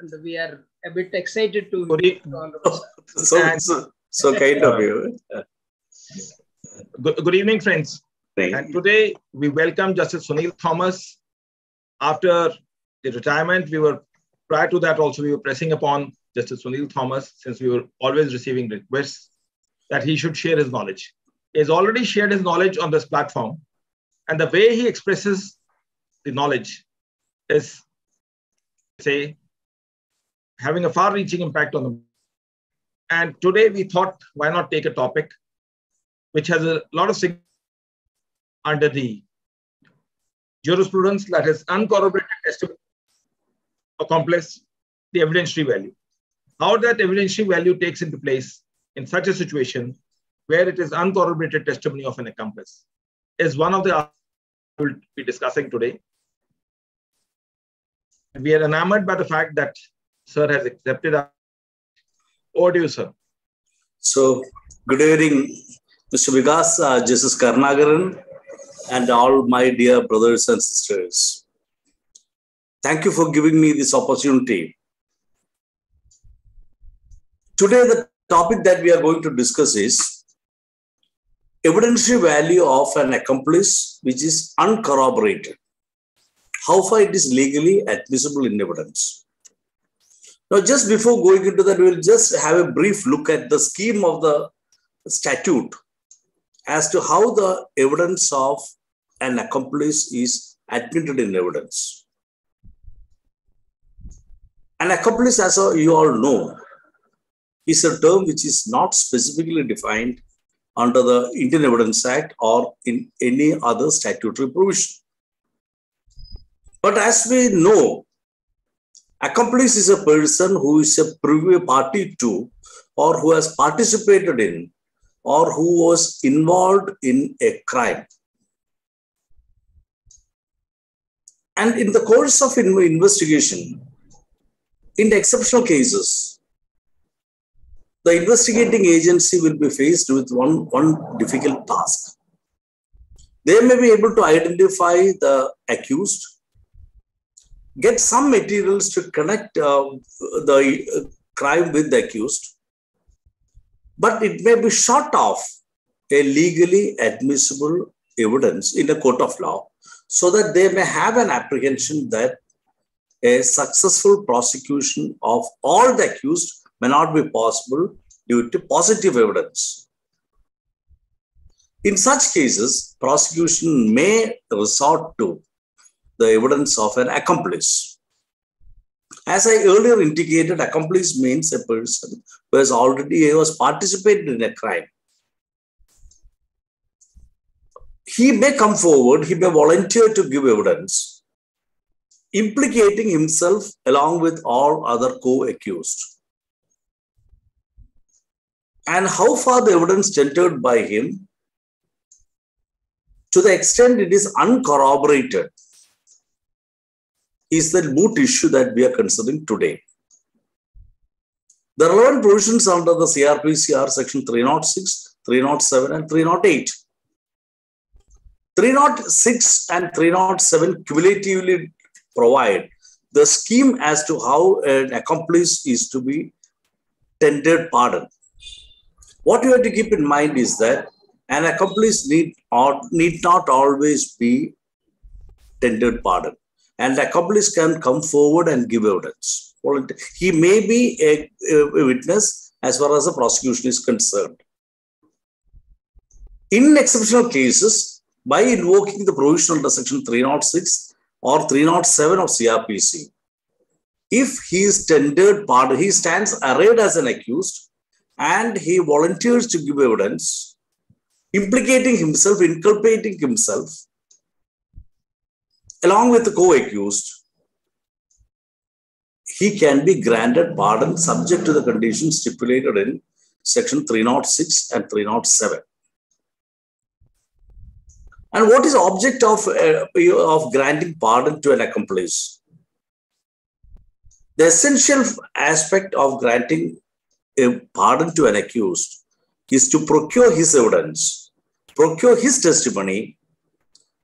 and we are a bit excited to Good, e- So, And- so, so kind of you. good, good evening, friends. Thank And today we welcome Justice Sunil Thomas. After the retirement, we were prior to that also we were pressing upon Justice Sunil Thomas since we were always receiving requests that he should share his knowledge. He has already shared his knowledge on this platform, and the way he expresses the knowledge is, say, having a far-reaching impact on the. And today we thought, why not take a topic which has a lot of sig- under the jurisprudence that is uncorroborated testimony accomplice the evidentiary value. How that evidentiary value takes into place in such a situation where it is uncorroborated testimony of an accomplice is one of the we'll be discussing today. We are enamored by the fact that Sir has accepted our. Over to you, sir. So, good evening, Mr. Vikas, uh, Justice Karnagaran, and all my dear brothers and sisters. Thank you for giving me this opportunity. Today, the topic that we are going to discuss is evidentiary value of an accomplice which is uncorroborated. How far it is legally admissible in evidence. Now, just before going into that, we'll just have a brief look at the scheme of the statute as to how the evidence of an accomplice is admitted in evidence. An accomplice, as you all know, is a term which is not specifically defined under the Indian Evidence Act or in any other statutory provision. But as we know, accomplice is a person who is a privy party to or who has participated in or who was involved in a crime. And in the course of investigation, in the exceptional cases, the investigating agency will be faced with one, one difficult task. They may be able to identify the accused, get some materials to connect uh, the crime with the accused, but it may be short of a legally admissible evidence in a court of law so that they may have an apprehension that a successful prosecution of all the accused may not be possible due to positive evidence. In such cases, prosecution may resort to the evidence of an accomplice. As I earlier indicated, accomplice means a person who has already has participated in a crime. He may come forward, he may volunteer to give evidence, implicating himself along with all other co-accused. And how far the evidence tendered by him, to the extent it is uncorroborated, is the moot issue that we are considering today. The relevant provisions under the CRPC are section 306, 307, and 308. 306 and 307 cumulatively provide the scheme as to how an accomplice is to be tendered pardon. What you have to keep in mind is that an accomplice need, or need not always be tendered pardon and the accomplice can come forward and give evidence. He may be a, a, witness as far as the prosecution is concerned. In exceptional cases, by invoking the provision under section 306 or 307 of CRPC, if he is tendered pardon, he stands arrayed as an accused and he volunteers to give evidence, implicating himself, inculpating himself, along with the co-accused, he can be granted pardon subject to the conditions stipulated in section 306 and 307. And what is the object of, uh, of granting pardon to an accomplice? The essential aspect of granting a pardon to an accused is to procure his evidence, procure his testimony,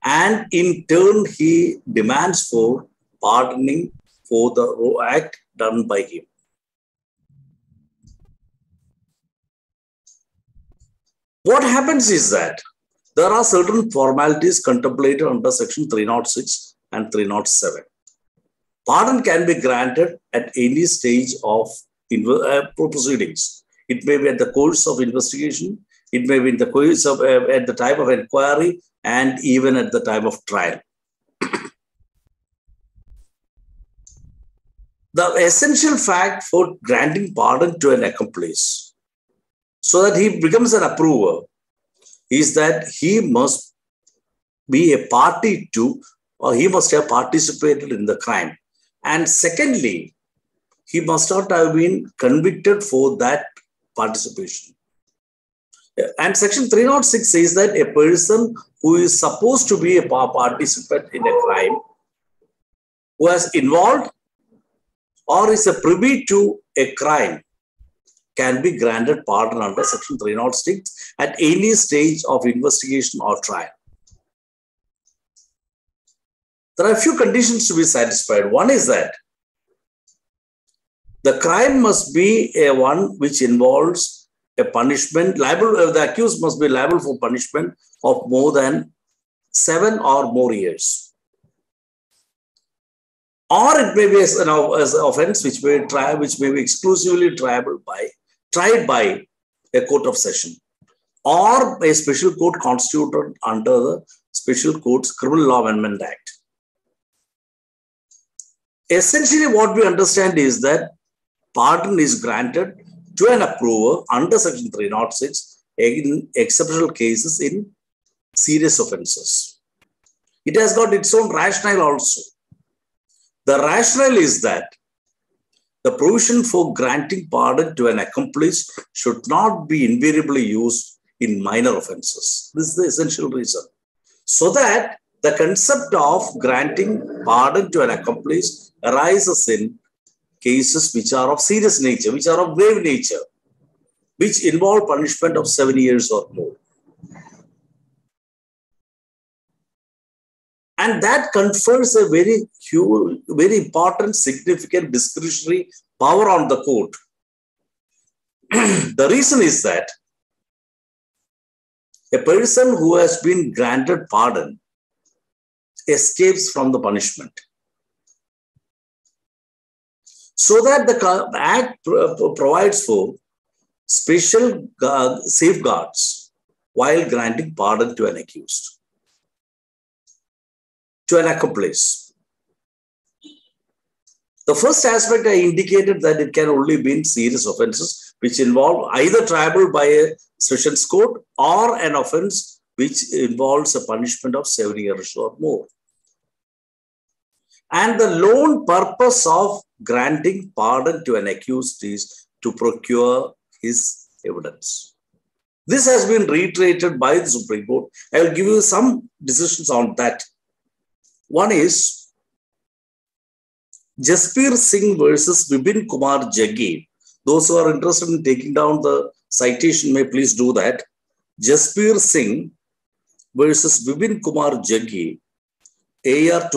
and in turn he demands for pardoning for the act done by him. What happens is that there are certain formalities contemplated under section 306 and 307. Pardon can be granted at any stage of uh, proceedings. It may be at the course of investigation, it may be in the course of uh, at the time of inquiry, and even at the time of trial. the essential fact for granting pardon to an accomplice so that he becomes an approver is that he must be a party to or he must have participated in the crime. And secondly, he must not have been convicted for that participation. And section 306 says that a person who is supposed to be a participant in a crime, who has involved or is a privy to a crime, can be granted pardon under Section 306 at any stage of investigation or trial. There are a few conditions to be satisfied. One is that the crime must be a one which involves a punishment, liable, uh, the accused must be liable for punishment of more than seven or more years. Or it may be as an, an offense which may, try, which may be exclusively triable by tried by a court of session or a special court constituted under the Special Courts Criminal Law Amendment Act. Essentially, what we understand is that pardon is granted to an approver under Section 306 in exceptional cases in serious offences. It has got its own rationale also. The rationale is that the provision for granting pardon to an accomplice should not be invariably used in minor offenses. This is the essential reason. So that the concept of granting pardon to an accomplice arises in cases which are of serious nature, which are of grave nature, which involve punishment of seven years or more. And that confers a very huge, very important, significant discretionary power on the court. the reason is that a person who has been granted pardon escapes from the punishment. So that the Act provides for special safeguards while granting pardon to an accused to an accomplice. The first aspect I indicated that it can only be in serious offenses which involve either triable by a sessions court or an offense which involves a punishment of seven years or more. And the lone purpose of granting pardon to an accused is to procure his evidence. This has been reiterated by the Supreme Court. I will give you some decisions on that one is Jasbir Singh versus Vipin Kumar Jaggi. Those who are interested in taking down the citation may please do that. Jasbir Singh versus Vipin Kumar Jaggi, AR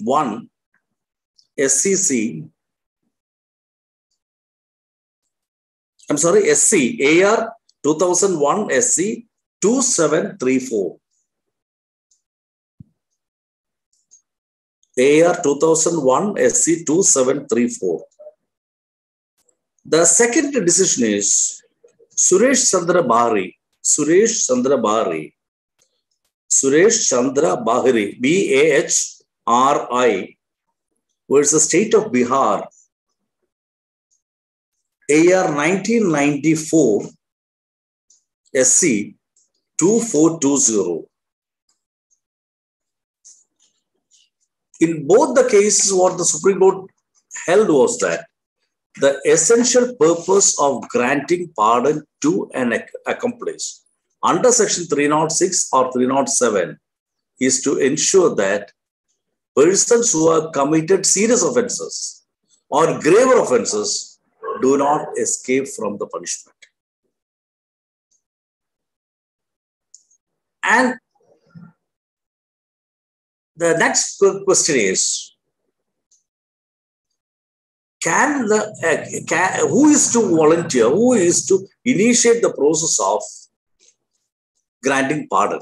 2001, SCC. I'm sorry, SC, AR 2001 SC 2734. AR 2001 SC 2734. The second decision is Suresh Chandra Bahari. Suresh Chandra Bahari. Suresh Chandra Bahari, B A H R I, versus the State of Bihar. AR 1994 SC 2420. In both the cases, what the Supreme Court held was that the essential purpose of granting pardon to an accomplice under Section 306 or 307 is to ensure that persons who have committed serious offenses or graver offenses do not escape from the punishment. And the next question is can the uh, can, who is to volunteer, who is to initiate the process of granting pardon?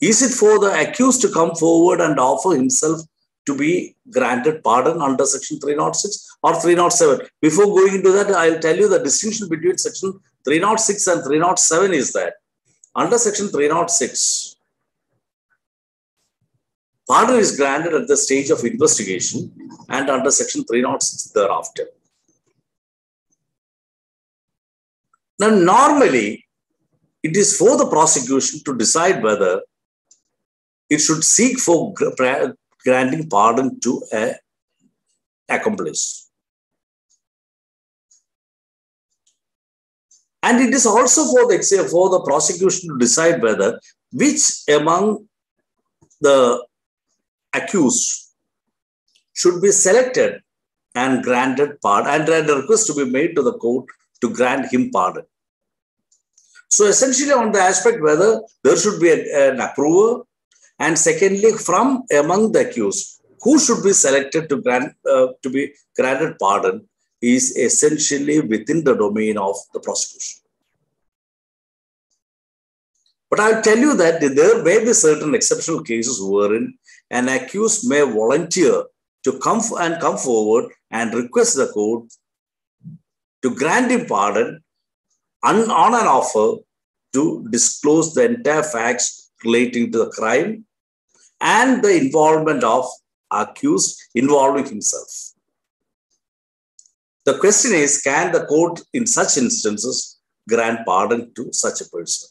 Is it for the accused to come forward and offer himself to be granted pardon under section 306 or 307? Before going into that, I'll tell you the distinction between section 306 and 307 is that under section 306, pardon is granted at the stage of investigation and under section 306 thereafter. Now, normally, it is for the prosecution to decide whether it should seek for granting pardon to a accomplice. And it is also for the, for the prosecution to decide whether which among the accused should be selected and granted pardon and a request to be made to the court to grant him pardon. So essentially on the aspect whether there should be a, an approver and secondly from among the accused who should be selected to grant uh, to be granted pardon is essentially within the domain of the prosecution. But I'll tell you that there may be certain exceptional cases wherein an accused may volunteer to come and come forward and request the court to grant him pardon on, on an offer to disclose the entire facts relating to the crime and the involvement of accused involving himself. The question is, can the court in such instances grant pardon to such a person?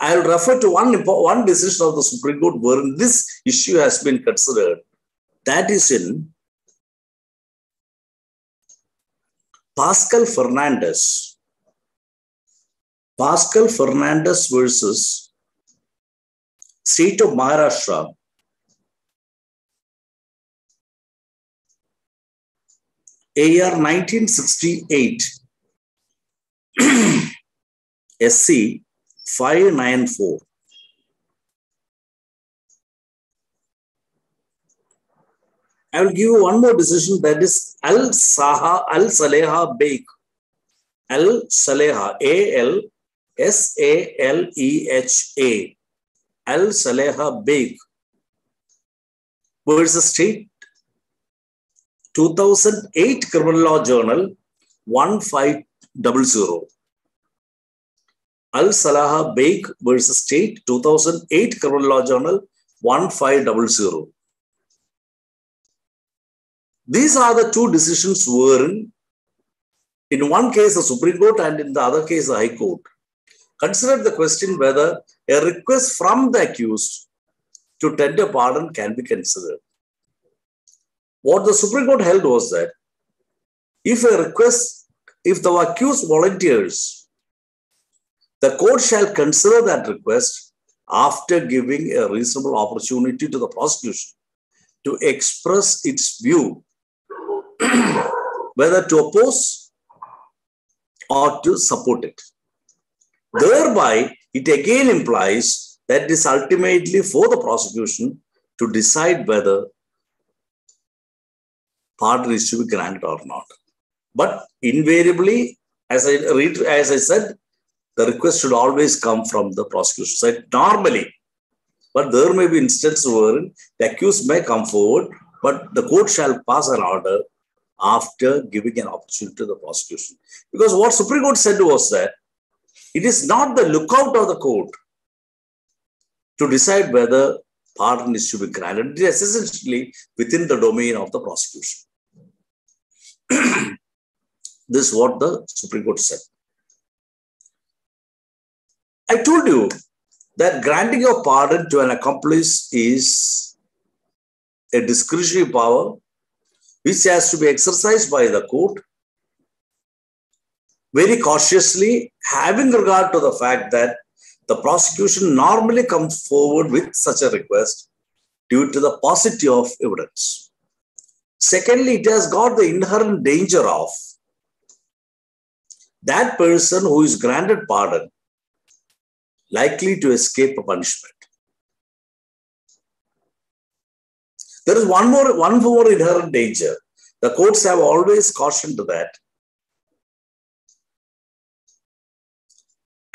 I'll refer to one, one decision of the Supreme Court wherein this issue has been considered. That is in Pascal Fernandez. Pascal Fernandez versus State of Maharashtra, AR 1968, SC 594. I will give you one more decision that is Al Saha Al Saleha Baik. Al Saleha A L S A L E H A. Al Saleha Baik versus State 2008 Criminal Law Journal 1500. Al Salaha Baik versus State 2008 Criminal Law Journal 1500. These are the two decisions wherein, in one case, the Supreme Court and in the other case, the High Court considered the question whether a request from the accused to tender pardon can be considered. What the Supreme Court held was that if a request, if the accused volunteers, the court shall consider that request after giving a reasonable opportunity to the prosecution to express its view whether to oppose or to support it. Thereby, it again implies that it is ultimately for the prosecution to decide whether pardon is to be granted or not. But invariably, as I read, as I said, the request should always come from the prosecution side normally. But there may be instances where the accused may come forward, but the court shall pass an order after giving an opportunity to the prosecution. Because what Supreme Court said was that it is not the lookout of the court to decide whether pardon is to be granted. It is essentially within the domain of the prosecution. this is what the Supreme Court said. I told you that granting of pardon to an accomplice is a discretionary power which has to be exercised by the court very cautiously, having regard to the fact that the prosecution normally comes forward with such a request due to the paucity of evidence. Secondly, it has got the inherent danger of that person who is granted pardon likely to escape a punishment. There is one more, one more inherent danger. The courts have always cautioned that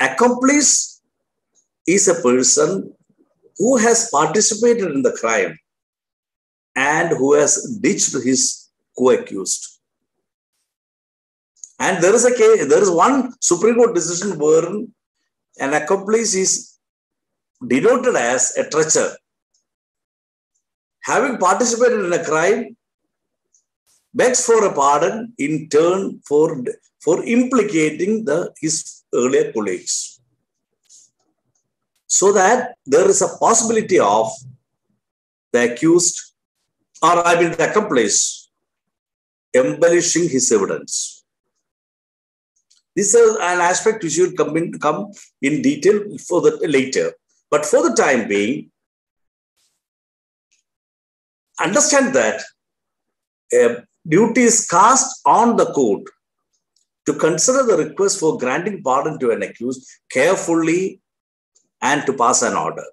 accomplice is a person who has participated in the crime and who has ditched his co-accused. And there is a case, there is one Supreme Court decision where an accomplice is denoted as a treacher. Having participated in a crime, begs for a pardon in turn for, for implicating the, his earlier colleagues. So that there is a possibility of the accused, or I mean the accomplice, embellishing his evidence. This is an aspect which will come in, come in detail for the later. But for the time being, understand that a duty is cast on the court to consider the request for granting pardon to an accused carefully and to pass an order.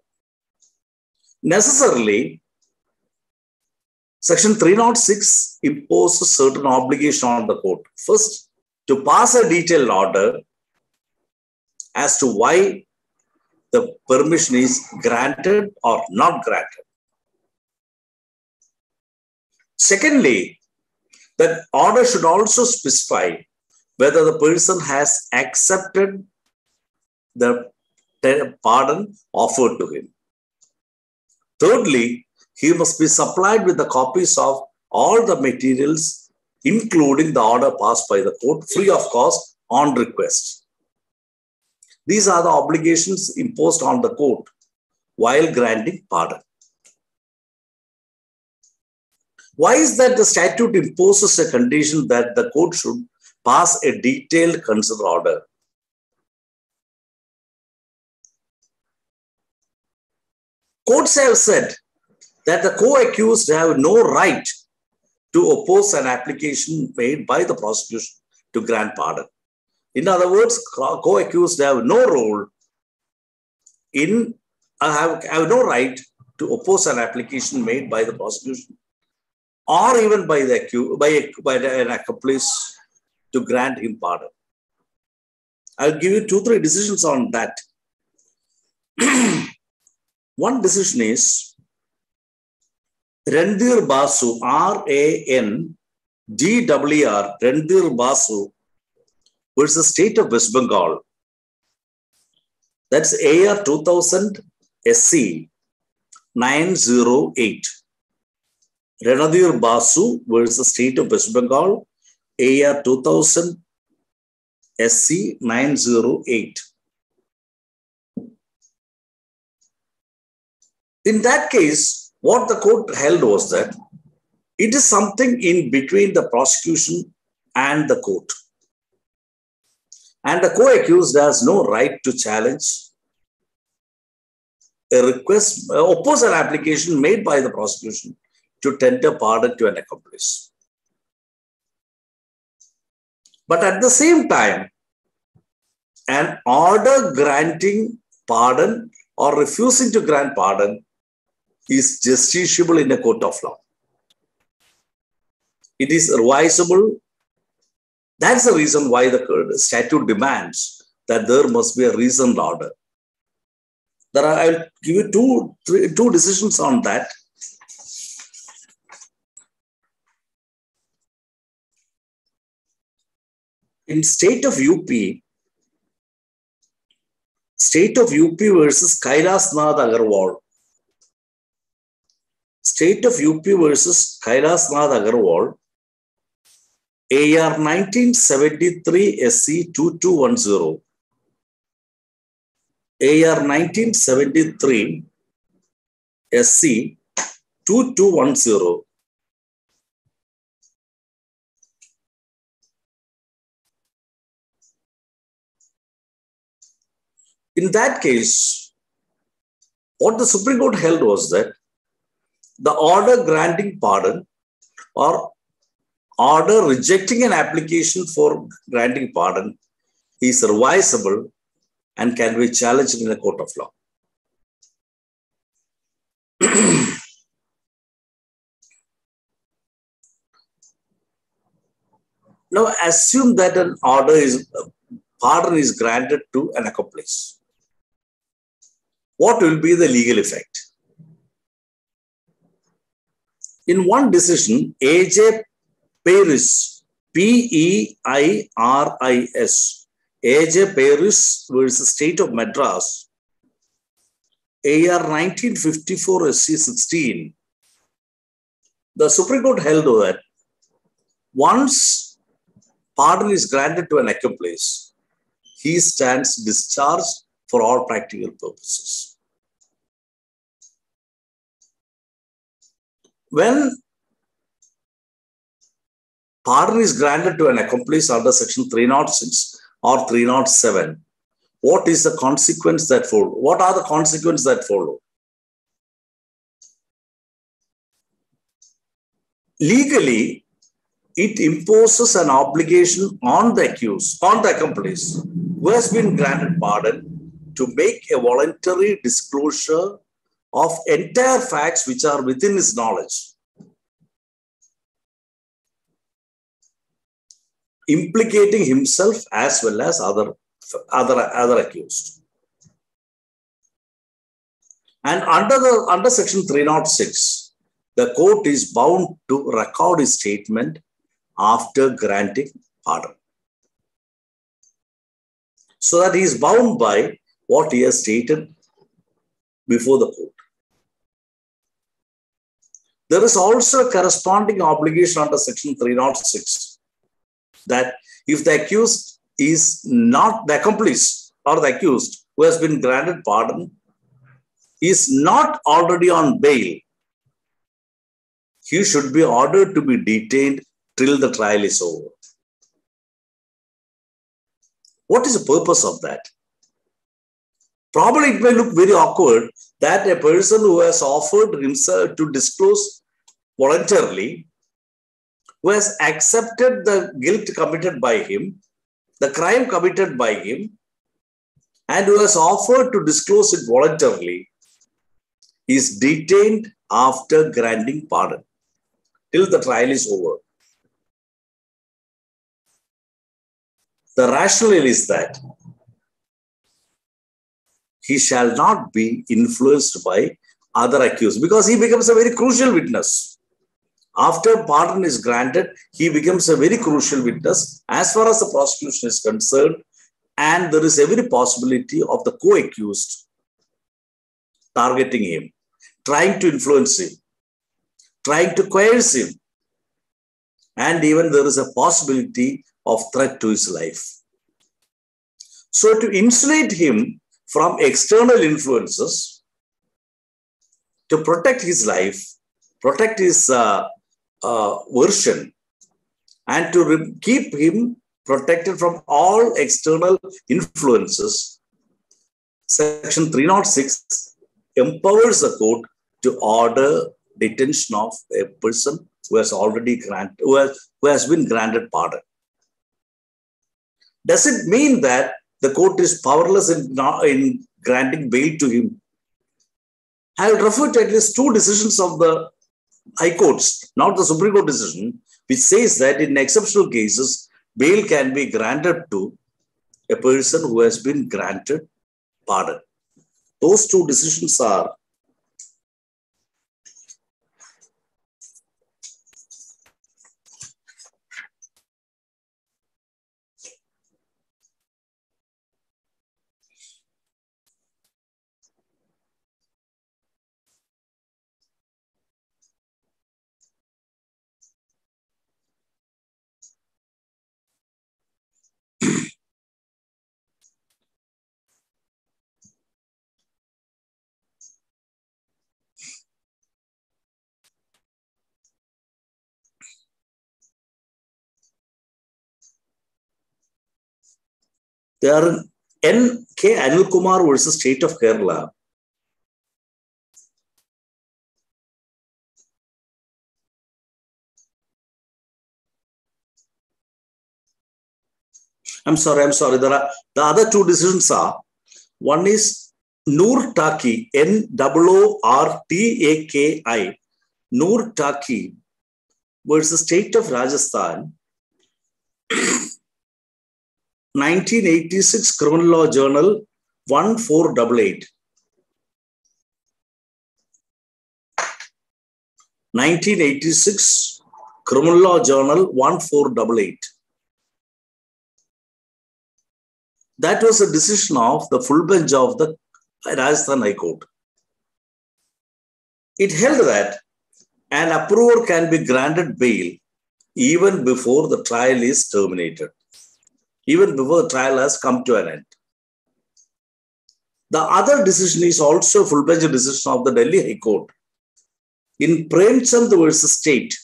Necessarily, Section 306 imposes certain obligation on the court. First, to pass a detailed order as to why the permission is granted or not granted. Secondly, that order should also specify whether the person has accepted the pardon offered to him. Thirdly, he must be supplied with the copies of all the materials, including the order passed by the court, free of cost on request. These are the obligations imposed on the court while granting pardon. Why is that the statute imposes a condition that the court should pass a detailed consent order? Courts have said that the co-accused have no right to oppose an application made by the prosecution to grant pardon. In other words, co-accused have no role in, uh, have, have no right to oppose an application made by the prosecution or even by the by, by an accomplice to grant him pardon. I'll give you two, three decisions on that. One decision is Randhir Basu, R A N D W R, Randhir Basu versus the State of West Bengal. That's AR 2000 SC 908. Ranadhir Basu versus State of West Bengal, AR 2000 SC 908. In that case, what the court held was that it is something in between the prosecution and the court. And the co-accused has no right to challenge a request, oppose an application made by the prosecution to tender pardon to an accomplice. But at the same time, an order granting pardon or refusing to grant pardon is justiciable in a court of law. It is revisable. That's the reason why the statute demands that there must be a reasoned order. There are, I'll give you two, three, two decisions on that. In state of UP, state of UP versus Kailas Nath Agarwal, State of UP versus Kailas Nath Agarwal, AR 1973 SC 2210. AR 1973 SC 2210. In that case, what the Supreme Court held was that the order granting pardon or order rejecting an application for granting pardon is revisable and can be challenged in a court of law. now assume that an order is pardon is granted to an accomplice what will be the legal effect? In one decision, AJ Peiris, P E I R I S, AJ Peiris versus State of Madras, AR 1954 SC 16, the Supreme Court held that once pardon is granted to an accomplice, he stands discharged for all practical purposes. When pardon is granted to an accomplice under section 306 or 307, what is the consequence that follow? What are the consequences that follow? Legally, it imposes an obligation on the accused, on the accomplice, who has been granted pardon, to make a voluntary disclosure of entire facts which are within his knowledge. Implicating himself as well as other, other, other accused. And under the under section 306, the court is bound to record his statement after granting pardon. So that he is bound by what he has stated before the court. There is also a corresponding obligation under section 306 that if the accused is not the accomplice or the accused who has been granted pardon is not already on bail, he should be ordered to be detained till the trial is over. What is the purpose of that? Probably it may look very awkward that a person who has offered himself to disclose voluntarily, who has accepted the guilt committed by him, the crime committed by him, and who has offered to disclose it voluntarily, is detained after granting pardon till the trial is over. The rationale is that he shall not be influenced by other accused because he becomes a very crucial witness. After pardon is granted, he becomes a very crucial witness as far as the prosecution is concerned, and there is every possibility of the co accused targeting him, trying to influence him, trying to coerce him, and even there is a possibility of threat to his life. So, to insulate him from external influences, to protect his life, protect his uh, uh, version, and to re- keep him protected from all external influences, Section 306 empowers the court to order detention of a person who has already granted, who has, who has been granted pardon. Does it mean that the court is powerless in, in granting bail to him? I will refer to at least two decisions of the High Courts, not the Supreme Court decision, which says that in exceptional cases, bail can be granted to a person who has been granted pardon. Those two decisions are They are N. K. Anil Kumar versus State of Kerala. I'm sorry, I'm sorry. There are the other two decisions are one is Noor Taki, N O R T A K I, Noor Taki versus State of Rajasthan, 1986 Criminal Law Journal 1488. 1986 Criminal Law Journal 1488. That was a decision of the full bench of the Rajasthan High Court. It held that an approver can be granted bail even before the trial is terminated, even before the trial has come to an end. The other decision is also a full bench decision of the Delhi High Court in Premchand versus State.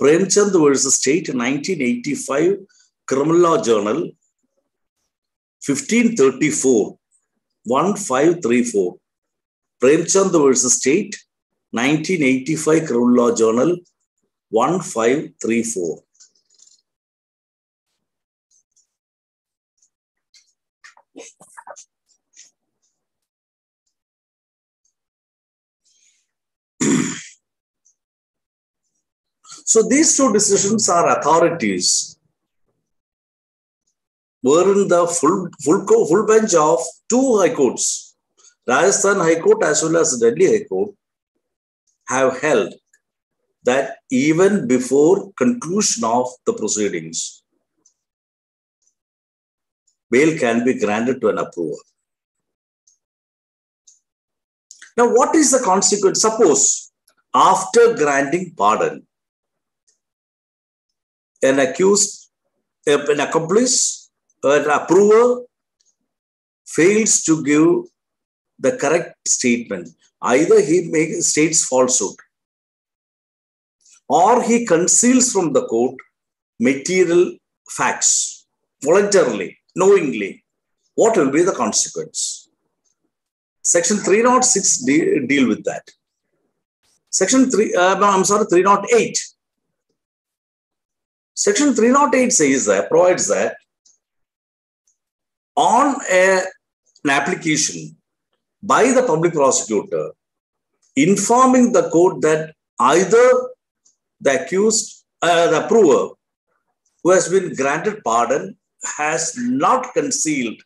Premchand versus State, 1985, Criminal Law Journal, 1534, 1534. Premchand versus State, 1985 Criminal Law Journal, 1534. So these two decisions are authorities wherein the full, full, full bench of two high courts, Rajasthan High Court as well as Delhi High Court, have held that even before conclusion of the proceedings, bail can be granted to an approver. Now, what is the consequence? Suppose after granting pardon, an accused, an accomplice, an approver fails to give the correct statement. Either he makes states falsehood or he conceals from the court material facts voluntarily, knowingly. What will be the consequence? Section 306 de- deal with that. Section 3, uh, no, I'm sorry, 308. Section 308 says that, provides that on a, an application by the public prosecutor informing the court that either the accused, uh, the approver who has been granted pardon has not concealed,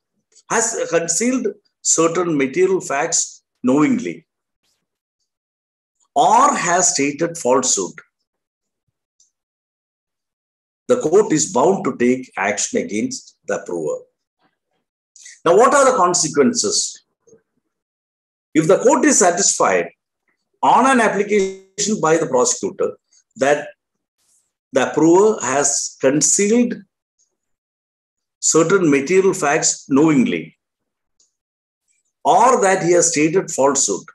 has concealed certain material facts knowingly or has stated falsehood. The court is bound to take action against the approver. Now, what are the consequences? If the court is satisfied on an application by the prosecutor that the approver has concealed certain material facts knowingly or that he has stated falsehood,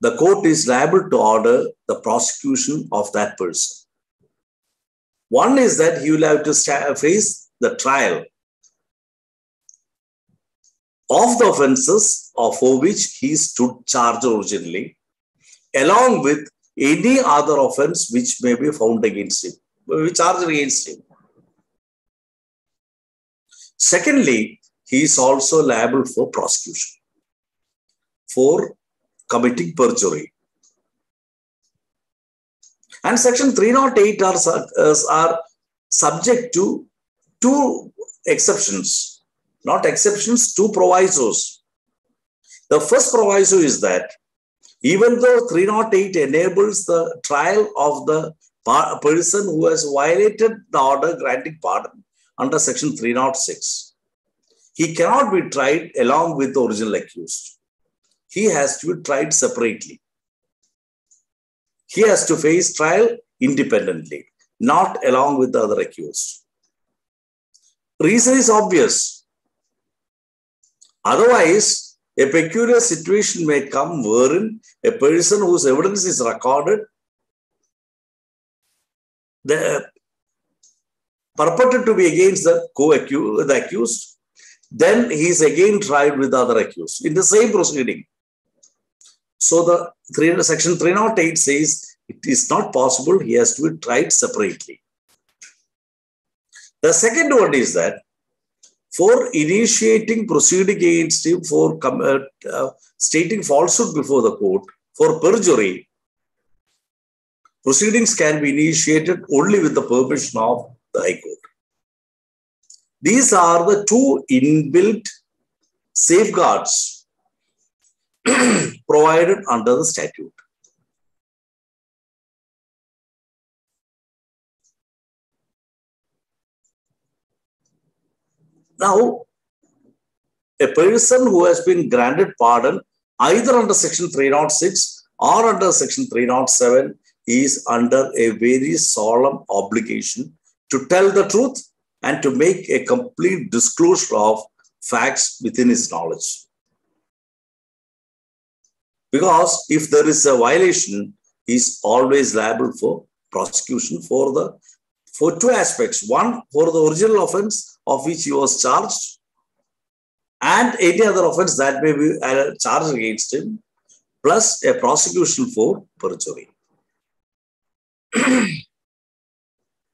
the court is liable to order the prosecution of that person. One is that he will have to face the trial of the offences for which he stood charged originally, along with any other offence which may be found against him, be charged against him. Secondly, he is also liable for prosecution for committing perjury. And section 308 are, uh, are subject to two exceptions, not exceptions, two provisos. The first proviso is that even though 308 enables the trial of the person who has violated the order granting pardon under section 306, he cannot be tried along with the original accused he has to be tried separately. He has to face trial independently, not along with the other accused. Reason is obvious. Otherwise, a peculiar situation may come wherein a person whose evidence is recorded, the purported to be against the co-accused, the accused, then he is again tried with the other accused in the same proceeding. So the three, section 308 says it is not possible, he has to be tried separately. The second one is that for initiating proceeding against him for uh, uh, stating falsehood before the court, for perjury, proceedings can be initiated only with the permission of the High Court. These are the two inbuilt safeguards provided under the statute. Now, a person who has been granted pardon either under section 306 or under section 307 is under a very solemn obligation to tell the truth and to make a complete disclosure of facts within his knowledge. Because if there is a violation, he is always liable for prosecution for the for two aspects. One, for the original offense of which he was charged, and any other offense that may be uh, charged against him, plus a prosecution for perjury.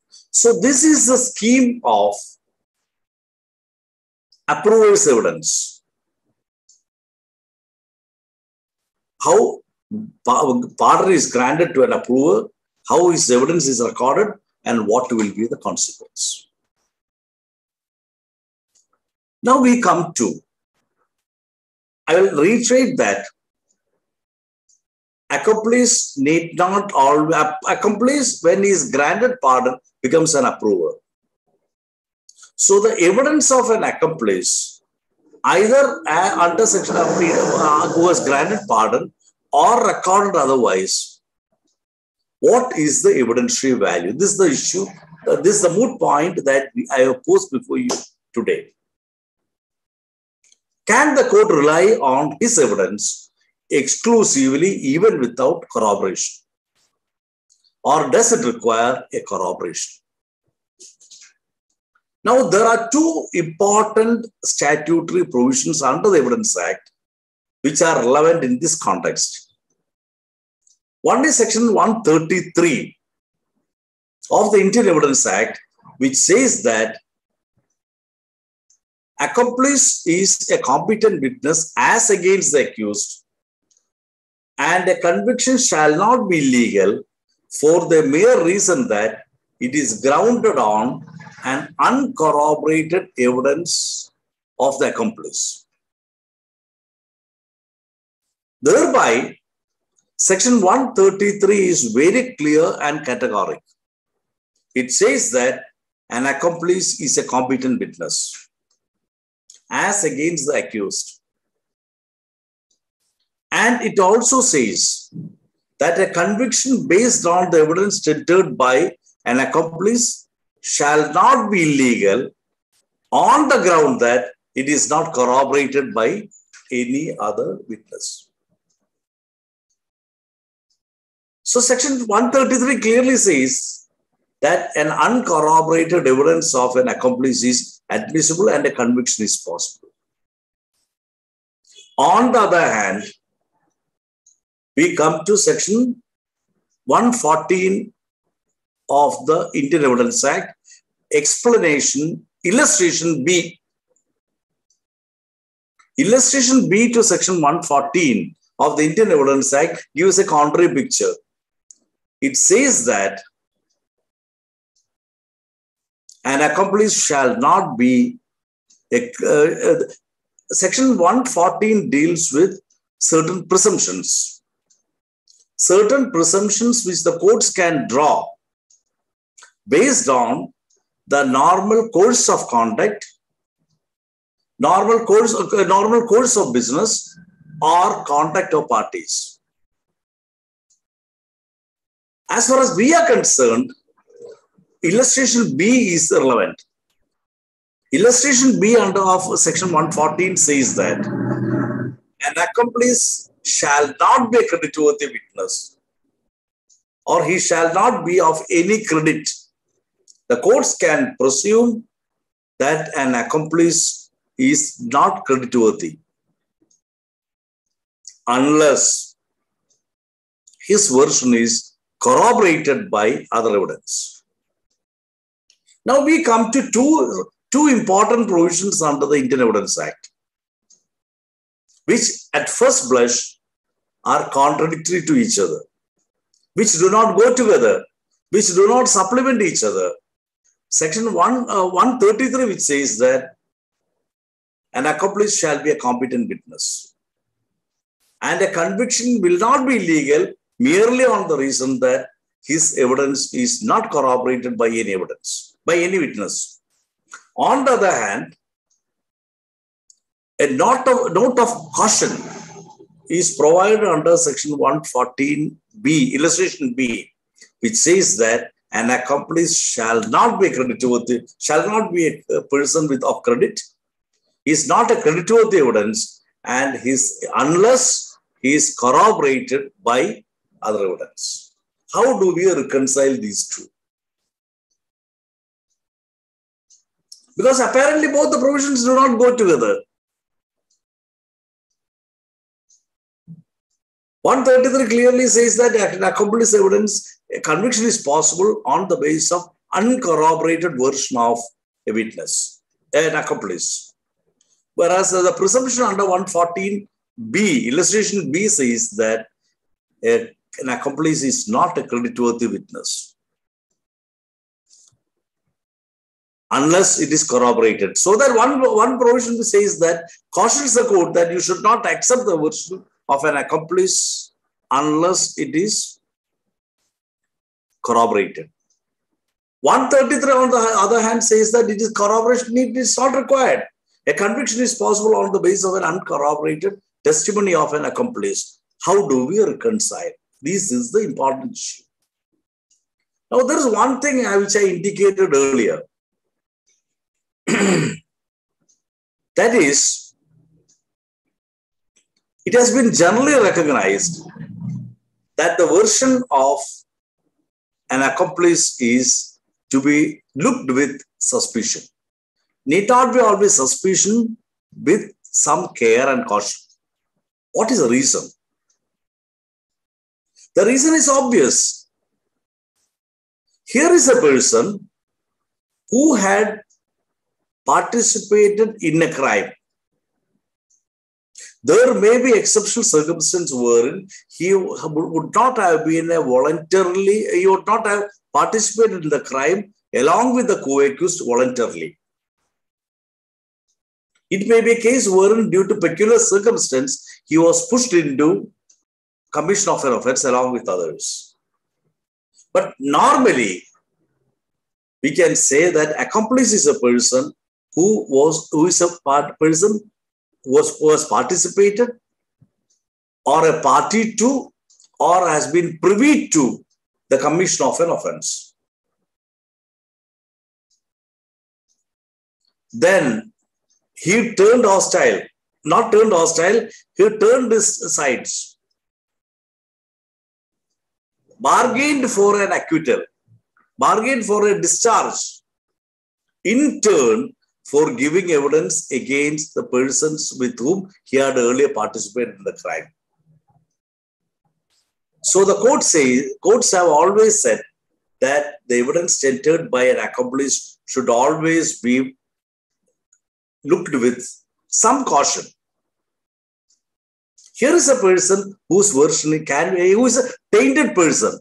so this is the scheme of approver's evidence. How pardon is granted to an approver, how his evidence is recorded, and what will be the consequence. Now we come to, I will reiterate that accomplice need not always, accomplice when he is granted pardon becomes an approver. So the evidence of an accomplice, either under section of uh, who was granted pardon or recorded otherwise, what is the evidentiary value? This is the issue. Uh, this is the moot point that I have posed before you today. Can the court rely on his evidence exclusively even without corroboration? Or does it require a corroboration? Now, there are two important statutory provisions under the Evidence Act which are relevant in this context. One is Section 133 of the Indian Evidence Act, which says that accomplice is a competent witness as against the accused, and a conviction shall not be legal for the mere reason that it is grounded on an uncorroborated evidence of the accomplice. Thereby, Section 133 is very clear and categorical. It says that an accomplice is a competent witness as against the accused. And it also says that a conviction based on the evidence tendered by an accomplice shall not be legal on the ground that it is not corroborated by any other witness. So section 133 clearly says that an uncorroborated evidence of an accomplice is admissible and a conviction is possible. On the other hand, we come to section 114 of the Indian Evidence Act, explanation, illustration B. Illustration B to section 114 of the Indian Evidence Act gives a contrary picture. It says that an accomplice shall not be a, uh, uh, section 114 deals with certain presumptions certain presumptions which the courts can draw based on the normal course of conduct, normal course, uh, normal course of business, or conduct of parties. As far as we are concerned, illustration B is relevant. Illustration B under of section 114 says that an accomplice shall not be a creditworthy witness or he shall not be of any credit the courts can presume that an accomplice is not creditworthy unless his version is corroborated by other evidence. Now we come to two, two important provisions under the Indian Evidence Act, which at first blush are contradictory to each other. which do not go together, which do not supplement each other. Section 1, uh, 133, which says that an accomplice shall be a competent witness. And a conviction will not be legal merely on the reason that his evidence is not corroborated by any evidence, by any witness. On the other hand, a note of, note of caution is provided under section 114b, illustration B, which says that an accomplice shall not be a creditworthy, shall not be a person with of credit, He is not a creditworthy evidence, and his unless he is corroborated by other evidence. How do we reconcile these two? Because apparently both the provisions do not go together. 133 clearly says that an accomplice evidence, a conviction is possible on the basis of uncorroborated version of a witness, an accomplice. Whereas the presumption under 114b, illustration B says that an accomplice is not a creditworthy witness unless it is corroborated. So that one, one provision says that cautions the court that you should not accept the version of an accomplice unless it is corroborated. 133 on the other hand says that it is corroboration it is not required. A conviction is possible on the basis of an uncorroborated testimony of an accomplice. How do we reconcile? This is the important issue. Now, there is one thing uh, which I indicated earlier. that is, it has been generally recognized that the version of an accomplice is to be looked with suspicion. Need not be always suspicion with some care and caution. What is the reason? The reason is obvious. Here is a person who had participated in a crime. There may be exceptional circumstances wherein he would not have been a voluntarily, he would not have participated in the crime along with the co-accused voluntarily. It may be a case wherein due to peculiar circumstance, he was pushed into commission of an offense along with others. But normally, we can say that accomplice is a person who was who is a part person was was participated or a party to or has been privy to the commission of an offense. Then he turned hostile, not turned hostile, he turned his sides, bargained for an acquittal, bargained for a discharge, in turn for giving evidence against the persons with whom he had earlier participated in the crime. So the court says, courts have always said that the evidence tendered by an accomplice should always be looked with some caution. Here is a person whose version can who is a tainted person.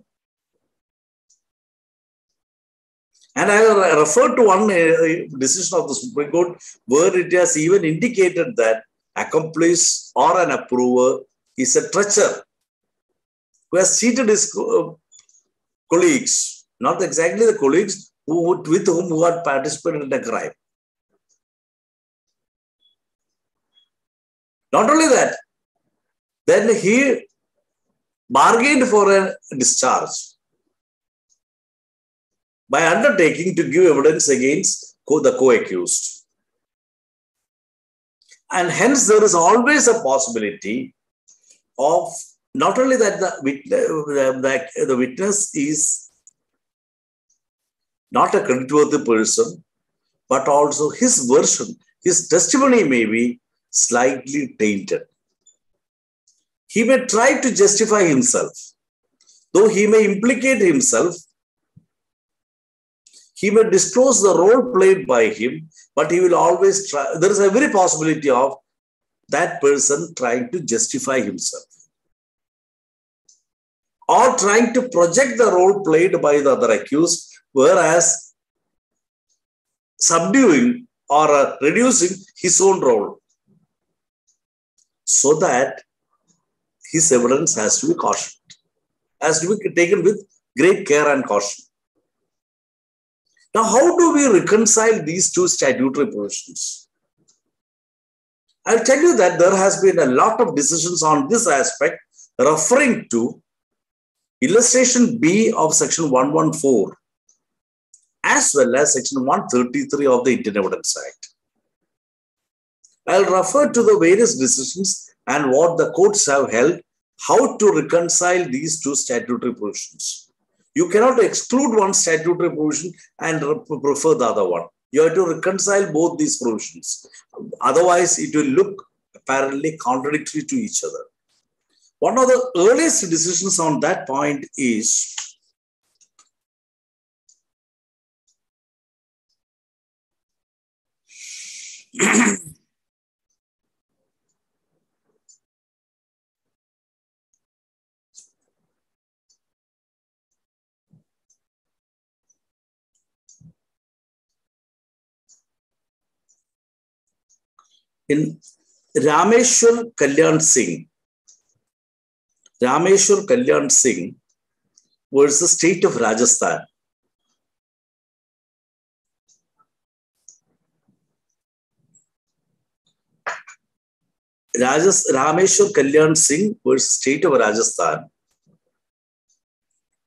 And I refer to one uh, decision of the Supreme Court where it has even indicated that accomplice or an approver is a treacher who has cheated his uh, colleagues, not exactly the colleagues who with whom who had participated in a crime. Not only that, then he bargained for a discharge by undertaking to give evidence against the co-accused. And hence there is always a possibility of not only that the, the, the witness is not a creditworthy person, but also his version, his testimony may be slightly tainted. He may try to justify himself, though he may implicate himself. He may disclose the role played by him, but he will always try. There is a very possibility of that person trying to justify himself. or trying to project the role played by the other accused, whereas subduing or uh, reducing his own role. So that his evidence has to be cautioned, has to be taken with great care and caution. Now, how do we reconcile these two statutory provisions? I'll tell you that there has been a lot of decisions on this aspect referring to illustration B of section 114 as well as section 133 of the Indian Evidence Act. I'll refer to the various decisions and what the courts have held, how to reconcile these two statutory provisions. You cannot exclude one statutory provision and prefer the other one. You have to reconcile both these provisions. Otherwise, it will look apparently contradictory to each other. One of the earliest decisions on that point is in Rameshwar Kalyan Singh, Rameshwar Kalyan Singh was the state of Rajasthan. Rajas, Rameshwar Kalyan Singh was state of Rajasthan.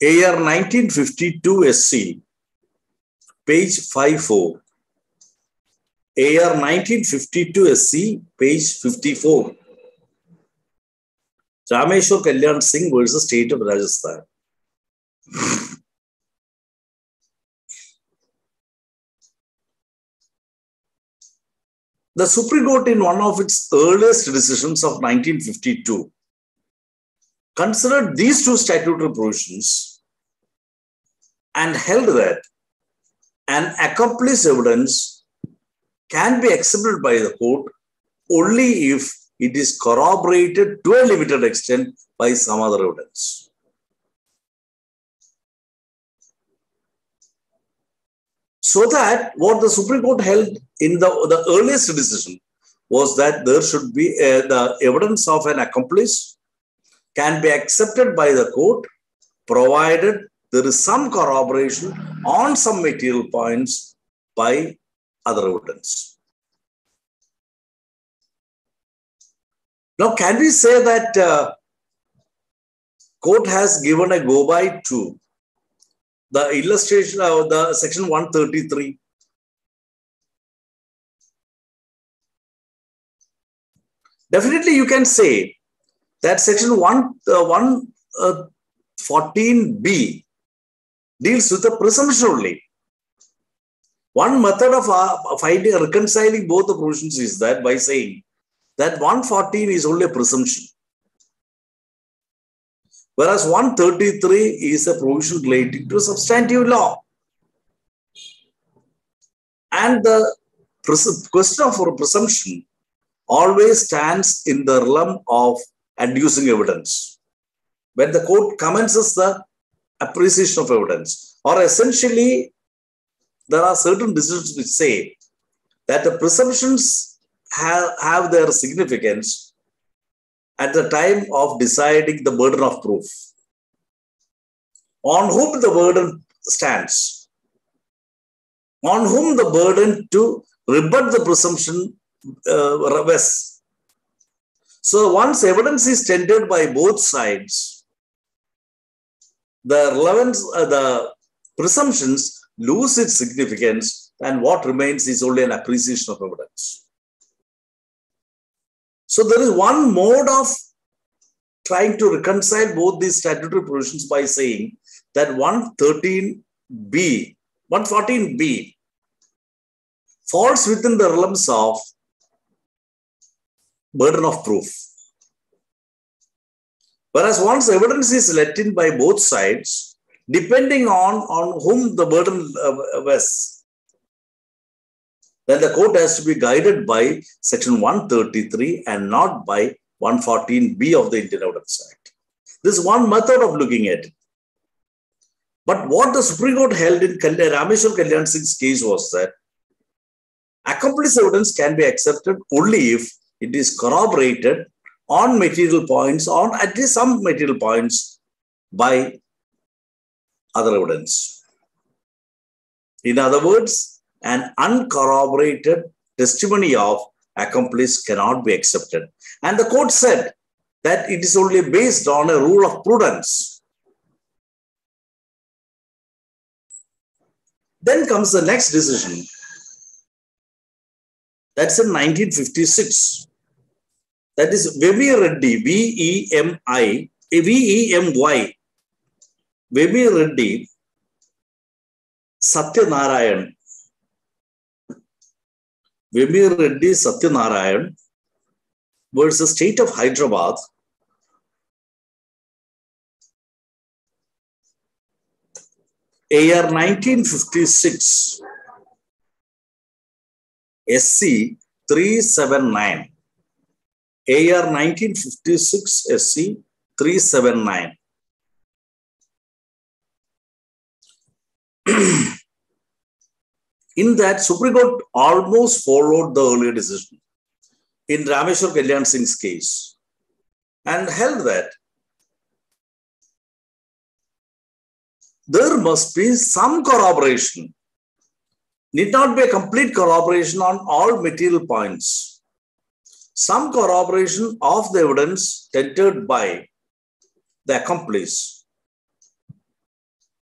AIR 1952 SC, page 54. AIR 1952 SC, page 54. Rameshwar Kalyan Singh versus State of Rajasthan. The Supreme Court, in one of its earliest decisions of 1952, considered these two statutory provisions and held that an accomplice evidence can be accepted by the court only if it is corroborated to a limited extent by some other evidence. So that what the Supreme Court held in the, the earliest decision was that there should be a, the evidence of an accomplice can be accepted by the court provided there is some corroboration on some material points by other evidence. Now, can we say that uh, court has given a go by to the illustration of the section 133? Definitely, you can say that section 1, uh, 114b deals with the presumption only. One method of uh, finding reconciling both the provisions is that by saying that 114 is only a presumption. Whereas 133 is a provision relating to substantive law. And the question of presumption always stands in the realm of adducing evidence. When the court commences the appreciation of evidence, or essentially, there are certain decisions which say that the presumptions have, have their significance at the time of deciding the burden of proof. On whom the burden stands, on whom the burden to rebut the presumption uh, rests. So once evidence is tendered by both sides, the relevance, uh, the presumptions lose its significance, and what remains is only an appreciation of evidence. So there is one mode of trying to reconcile both these statutory provisions by saying that 113b, 114b falls within the realms of burden of proof. Whereas once evidence is let in by both sides, depending on, on whom the burden uh, then the court has to be guided by section 133 and not by 114b of the Indian Evidence Act. This is one method of looking at it. But what the Supreme Court held in Rameshwar Kalyan Singh's case was that accomplice evidence can be accepted only if it is corroborated on material points, on at least some material points by other evidence. In other words, an uncorroborated testimony of accomplice cannot be accepted. And the court said that it is only based on a rule of prudence. Then comes the next decision. That's in 1956. That is Vemi Reddy, V-E-M-I, V-E-M-Y, Vemi Reddy, Satyanarayan, Vemir Reddy Satyanarayan versus State of Hyderabad. AIR 1956 SC 379 AIR 1956 SC 379 in that Supreme Court almost followed the earlier decision in Rameshwar Kalyan Singh's case and held that there must be some corroboration. Need not be a complete corroboration on all material points. Some corroboration of the evidence tendered by the accomplice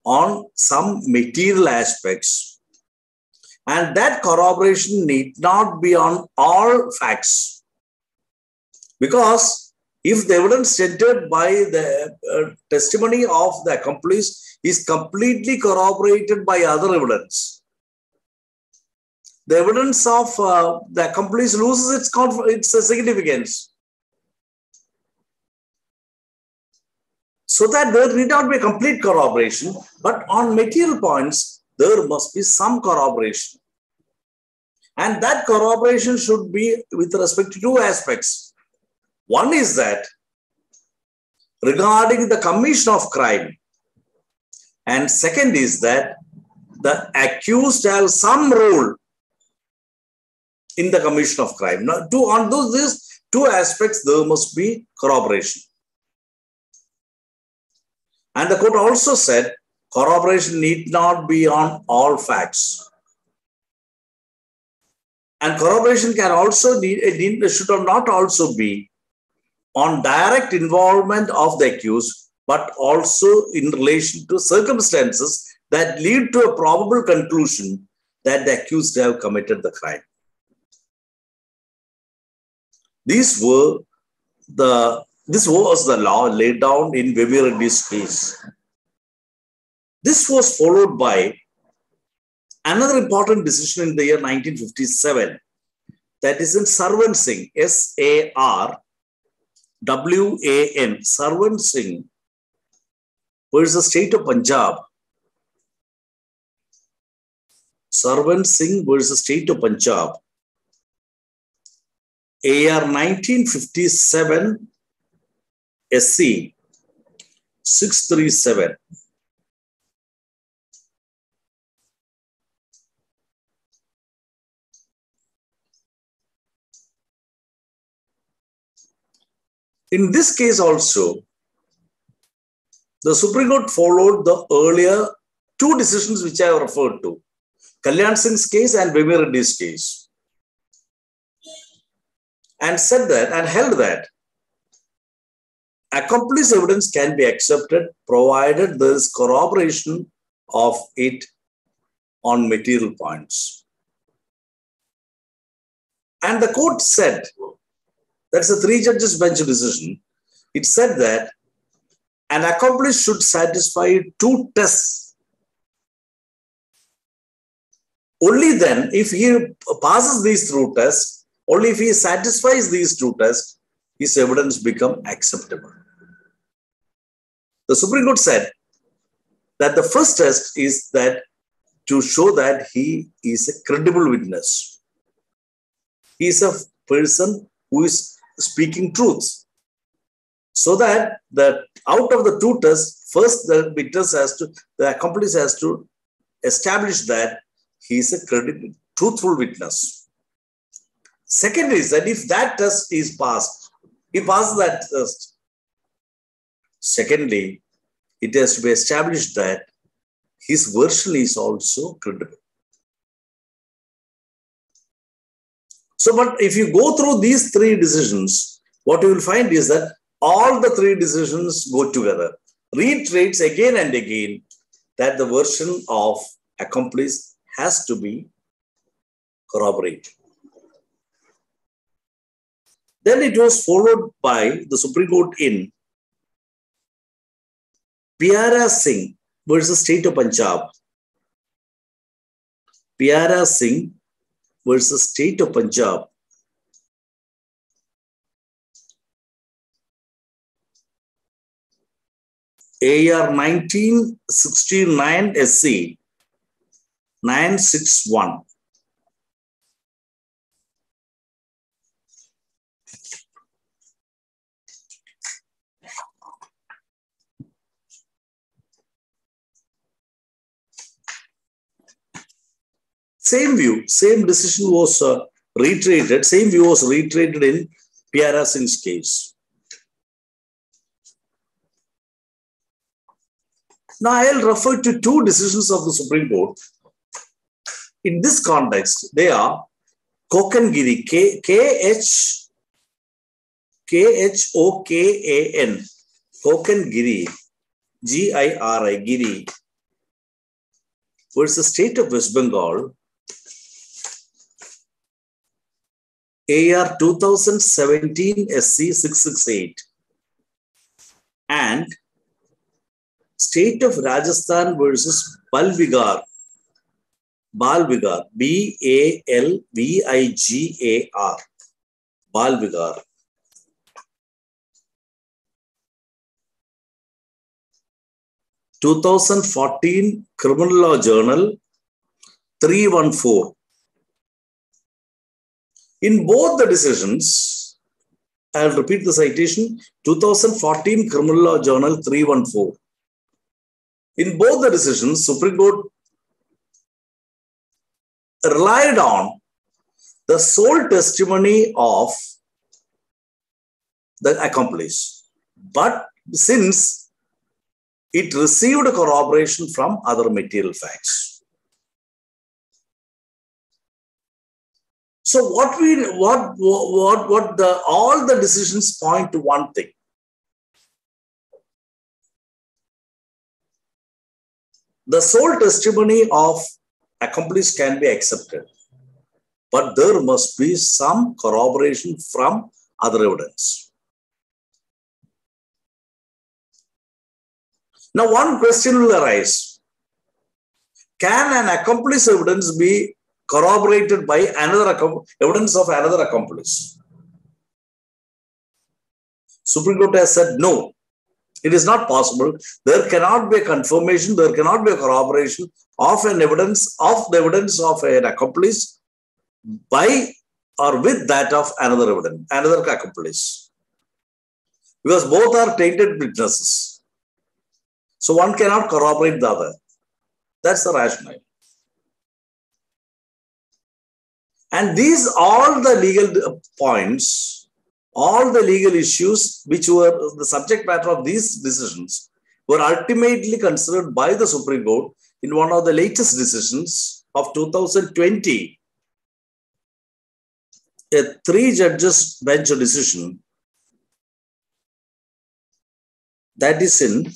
on some material aspects and that corroboration need not be on all facts. Because if the evidence centered by the uh, testimony of the accomplice is completely corroborated by other evidence, the evidence of uh, the accomplice loses its, its significance. So that there need not be complete corroboration, but on material points, there must be some corroboration. And that corroboration should be with respect to two aspects. One is that regarding the commission of crime, and second is that the accused have some role in the commission of crime. Now, two, on those these two aspects, there must be corroboration. And the court also said corroboration need not be on all facts. And corroboration can also need, should not also be on direct involvement of the accused, but also in relation to circumstances that lead to a probable conclusion that the accused have committed the crime. These were the this was the law laid down in Vemmi case. This was followed by another important decision in the year 1957 that is in Sarwan Singh, S A R W A N, Sarwan Singh versus State of Punjab. Sarwan Singh versus State of Punjab. AIR 1957 SC 637. In this case also, the Supreme Court followed the earlier two decisions which I have referred to, Kalyan Singh's case and Vemmi Reddy's case, and said that and held that accomplice evidence can be accepted provided there is corroboration of it on material points. And the court said that's a three judges bench decision. It said that an accomplice should satisfy two tests. Only then, if he passes these two tests, only if he satisfies these two tests, his evidence become acceptable. The Supreme Court said that the first test is that to show that he is a credible witness. He is a person who is speaking truth. So that the out of the two tests, first the witness has to, the accomplice has to establish that he is a credible, truthful witness. Second is that if that test is passed, he passes that test. Secondly, it has to be established that his version is also credible. So, but if you go through these three decisions, what you will find is that all the three decisions go together. Reiterates again and again that the version of accomplice has to be corroborated. Then it was followed by the Supreme Court in Pyara Singh versus State of Punjab. Pyara Singh versus State of Punjab. AR 1969 SC 961. Same view, same decision was uh, reiterated, same view was reiterated in Pyara Singh's case. Now I'll refer to two decisions of the Supreme Court. In this context, they are Khokan Giri, K, K-H, K-H-O-K-A-N, Khokan Giri, G-I-R-I, Giri, versus State of West Bengal, AIR 2017 SC 668 and State of Rajasthan versus Balvigar, Balvigar, B A L V I G A R, Balvigar. Two thousand fourteen Criminal Law Journal, three one four. In both the decisions, I'll repeat the citation 2014 Criminal Law Journal 314. In both the decisions, Supreme Court relied on the sole testimony of the accomplice. But since it received a corroboration from other material facts. So what we what what what the all the decisions point to one thing. The sole testimony of accomplice can be accepted, but there must be some corroboration from other evidence. Now, one question will arise Can an accomplice evidence be corroborated by another evidence of another accomplice. Supreme Court has said no, it is not possible. There cannot be a confirmation, there cannot be a corroboration of an evidence of the evidence of an accomplice by or with that of another evidence, another accomplice. Because both are tainted witnesses. So one cannot corroborate the other. That's the rationale. And these, all the legal points, all the legal issues which were the subject matter of these decisions were ultimately considered by the Supreme Court in one of the latest decisions of 2020. A three judges bench decision that is in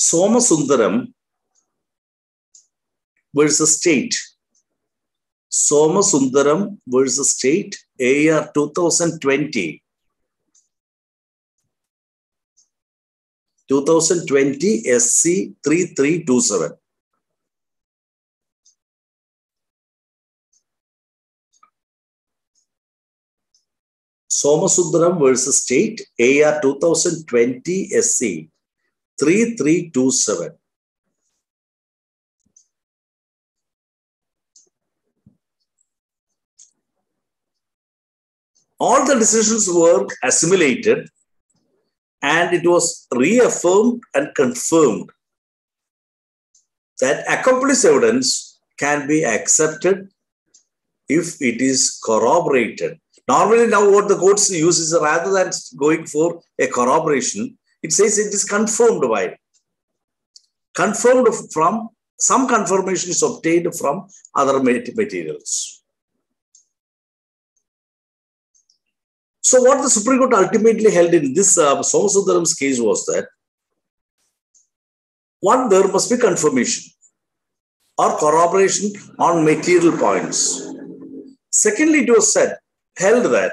Somasundaram versus State. Somasundaram versus State, AIR 2020. 2020 SC 3327. Somasundaram versus State, AIR 2020 SC 3327. all the decisions were assimilated and it was reaffirmed and confirmed that accomplice evidence can be accepted if it is corroborated. Normally, now what the courts use is rather than going for a corroboration, it says it is confirmed by. Confirmed from some confirmation is obtained from other materials. So, what the Supreme Court ultimately held in this uh, Somasundaram's case was that one, there must be confirmation or corroboration on material points. Secondly, it was said, held that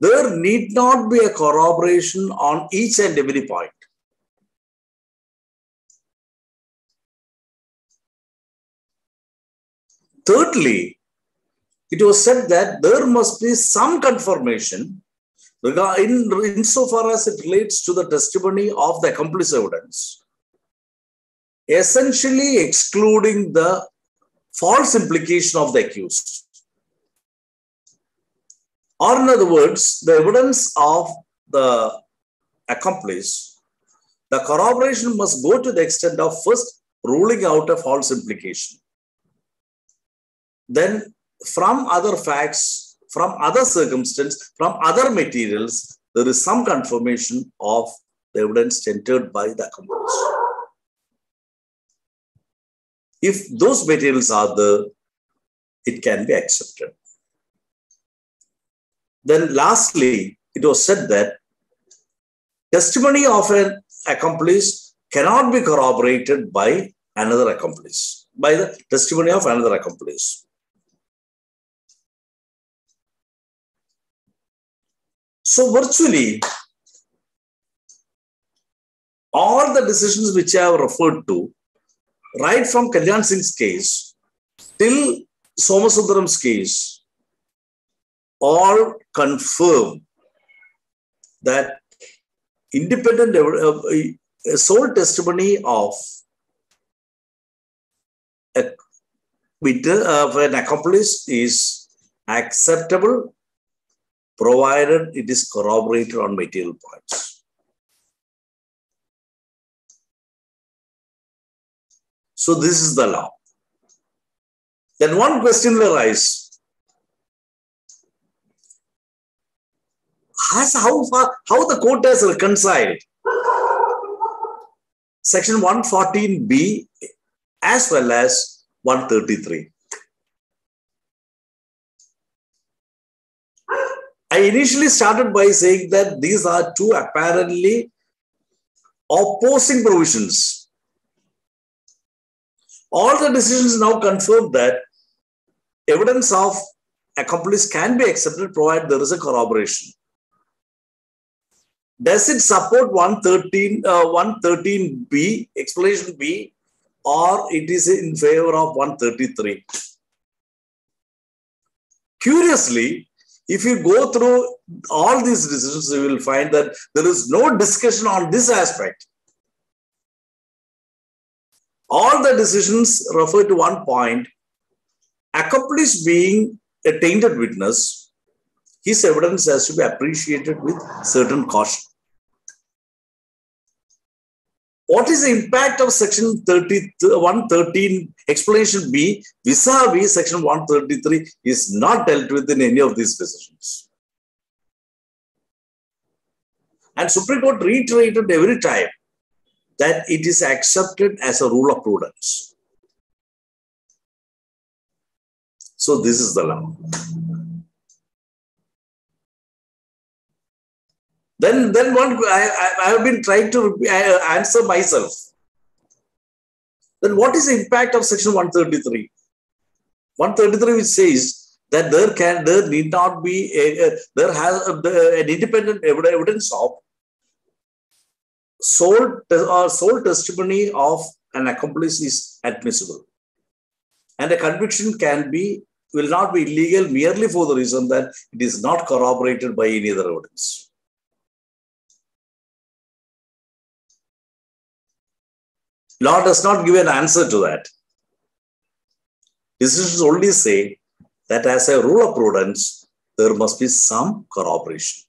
there need not be a corroboration on each and every point. Thirdly, it was said that there must be some confirmation in, insofar as it relates to the testimony of the accomplice evidence, essentially excluding the false implication of the accused. Or, in other words, the evidence of the accomplice, the corroboration must go to the extent of first ruling out a false implication then from other facts, from other circumstances, from other materials, there is some confirmation of the evidence tendered by the accomplice. If those materials are there, it can be accepted. Then lastly, it was said that testimony of an accomplice cannot be corroborated by another accomplice, by the testimony of another accomplice. So virtually, all the decisions which I have referred to, right from Kalyan Singh's case till Somasundaram's case, all confirm that independent uh, a sole testimony of a, uh, of an accomplice is acceptable provided it is corroborated on material points. So this is the law. Then one question will arise. Has how far how the court has reconciled section 114b as well as 133. I initially started by saying that these are two apparently opposing provisions. All the decisions now confirm that evidence of accomplice can be accepted provided there is a corroboration. Does it support 113, uh, 113B, explanation B, or it is in favor of 133? Curiously, if you go through all these decisions, you will find that there is no discussion on this aspect. All the decisions refer to one point accomplice being a tainted witness, his evidence has to be appreciated with certain caution. What is the impact of section 30, 113 explanation B vis-a-vis section 133 is not dealt with in any of these decisions. And Supreme Court reiterated every time that it is accepted as a rule of prudence. So this is the law. Then, then one, I, I have been trying to answer myself. Then what is the impact of section 133? 133 which says that there can, there need not be, a, a there has uh, a, uh, an independent evidence of sole, or uh, sole testimony of an accomplice is admissible. And a conviction can be, will not be illegal merely for the reason that it is not corroborated by any other evidence. Law does not give an answer to that. Decisions only say that as a rule of prudence, there must be some corroboration.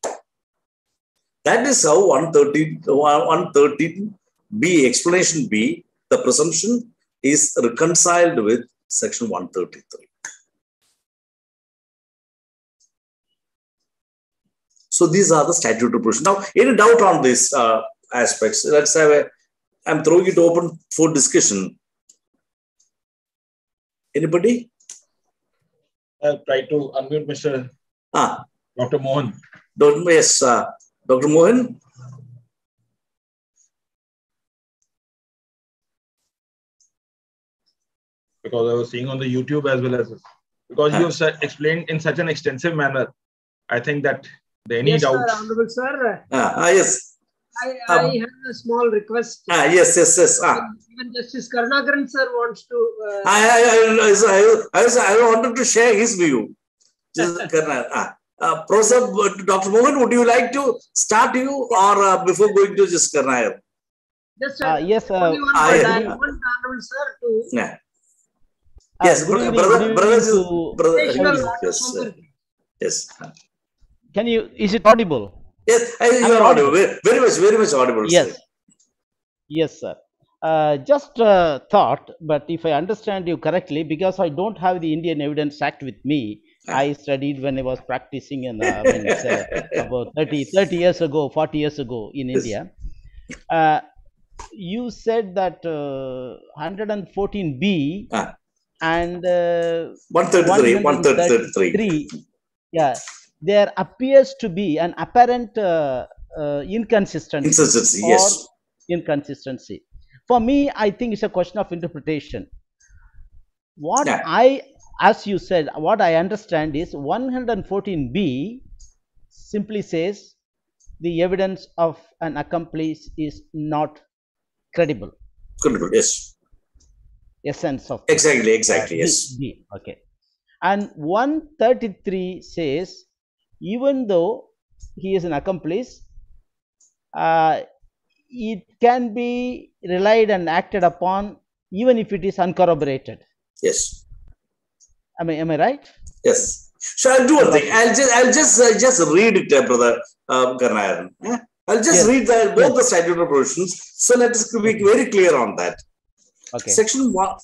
That is how 113, 113b, explanation B, the presumption is reconciled with section 133. So these are the statutory provisions. Now, any doubt on these uh, aspects? Let's have a, I'm throwing it open for discussion. Anybody? I'll try to unmute Mr. Ah, Dr. Mohan. Dr. Yes, uh, Dr. Mohan. Because I was seeing on the YouTube as well as because Ah. you have explained in such an extensive manner. I think that the any Yes, sir, doubts. Honorable Sir. Ah, ah, yes. I, Um, have a small request. Ah, yes, yes, yes. Ah. Even Justice Karnagaran sir wants to. Uh, I, I, I, I, I, I, I wanted to share his view. Just, Karna- ah. Uh, Professor uh, Dr. Mohan, would you like to start you or uh, before going to just Karnayar? just Uh, uh, yes, uh, only one ah, yeah. I want Honorable Sir to. Yeah. uh, Yes, good brother, brother, brother, to- brother, yes, water yes, uh, something. yes. Can you? Is it audible? Yes, I- you are audible. audible? Very, much, very much audible. Yes. sir. Yes, sir. Uh, just uh, thought, but if I understand you correctly, because I don't have the Indian Evidence Act with me, Ah. I studied when I was practicing in uh, it's, uh, about 30, 30 years ago, 40 years ago in Yes. India. Uh, you said that uh, 114B Ah. and uh, 133, 133. 133, yeah, there appears to be an apparent uh, uh, inconsistency Inconsistency, or yes. inconsistency. For me, I think it's a question of interpretation. What Yeah. I, as you said, what I understand is 114b simply says the evidence of an accomplice is not credible. Credible, yes. Essence of Exactly, exactly, B- yes. B, okay. And 133 says, even though he is an accomplice, uh, it can be relied and acted upon even if it is uncorroborated. Yes. Am I, am I right? Yes. So I'll do one thing. I'll just I'll just uh, just read it, uh, brother Karnayaran. Eh? I'll just Yes. read the, both the statutory provisions. So let us be very clear on that. Okay. Section one,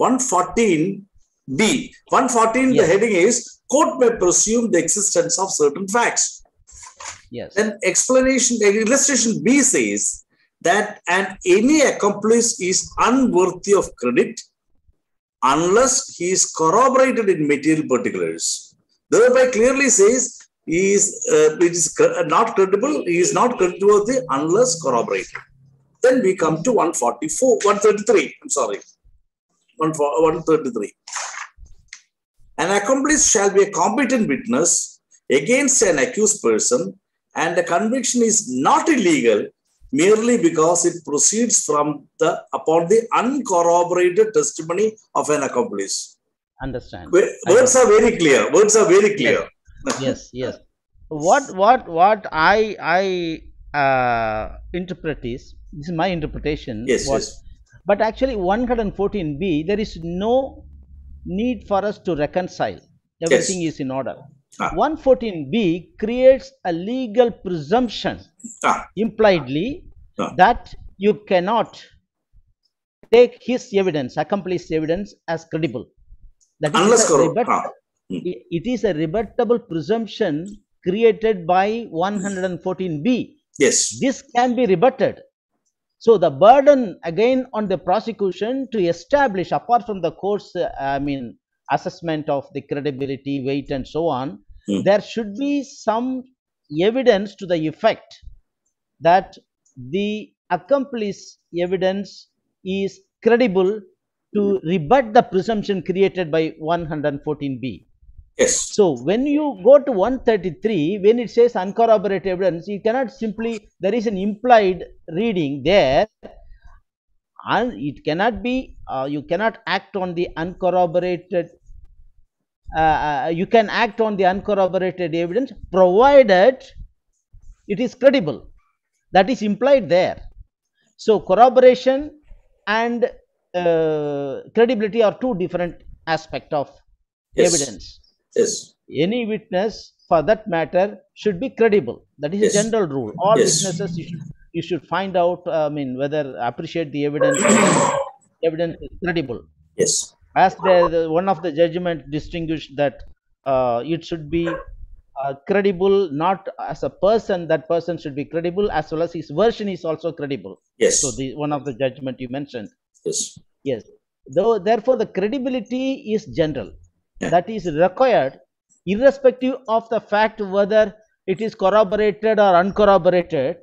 114B. 114, the heading is Court may presume the existence of certain facts. yes. Then explanation, illustration B says that and any accomplice is unworthy of credit unless he is corroborated in material particulars. Thereby clearly says he is uh, it is cre- not credible, he is not creditworthy unless corroborated. Then we come to 144, 133. I'm sorry. 1for- 133. An accomplice shall be a competent witness against an accused person, and the conviction is not illegal merely because it proceeds from the upon the uncorroborated testimony of an accomplice. Understand. Wo- Words are very clear. Words are very clear. yes yes what what what i i uh, interpret is this is my interpretation Yes, what, yes. but actually 114b there is no need for us to reconcile. Everything is in order. Ah. 114b creates a legal presumption Ah, impliedly Ah. that you cannot take his evidence accomplice evidence as credible. That is unless a rebut- ah, i- it is a rebuttable presumption created by 114b yes. this can be rebutted so the burden again on the prosecution to establish apart from the course uh, i mean assessment of the credibility weight and so on Hmm. there should be some evidence to the effect that the accomplice evidence is credible to rebut the presumption created by 114b Yes. so when you go to 133, when it says uncorroborated evidence, you cannot simply, there is an implied reading there. And it cannot be, uh, you cannot act on the uncorroborated, uh, uh, you can act on the uncorroborated evidence provided it is credible. That is implied there. So corroboration and uh, credibility are two different aspects of Yes. evidence. Yes. any witness for that matter should be credible that is Yes. a general rule all Yes. witnesses you should you should find out i mean whether appreciate the evidence evidence is credible Yes. as the, the one of the judgment distinguished that uh, it should be uh, credible not as a person that person should be credible as well as his version is also credible Yes. so the one of the judgment you mentioned yes. yes though therefore the credibility is general. that is required irrespective of the fact whether it is corroborated or uncorroborated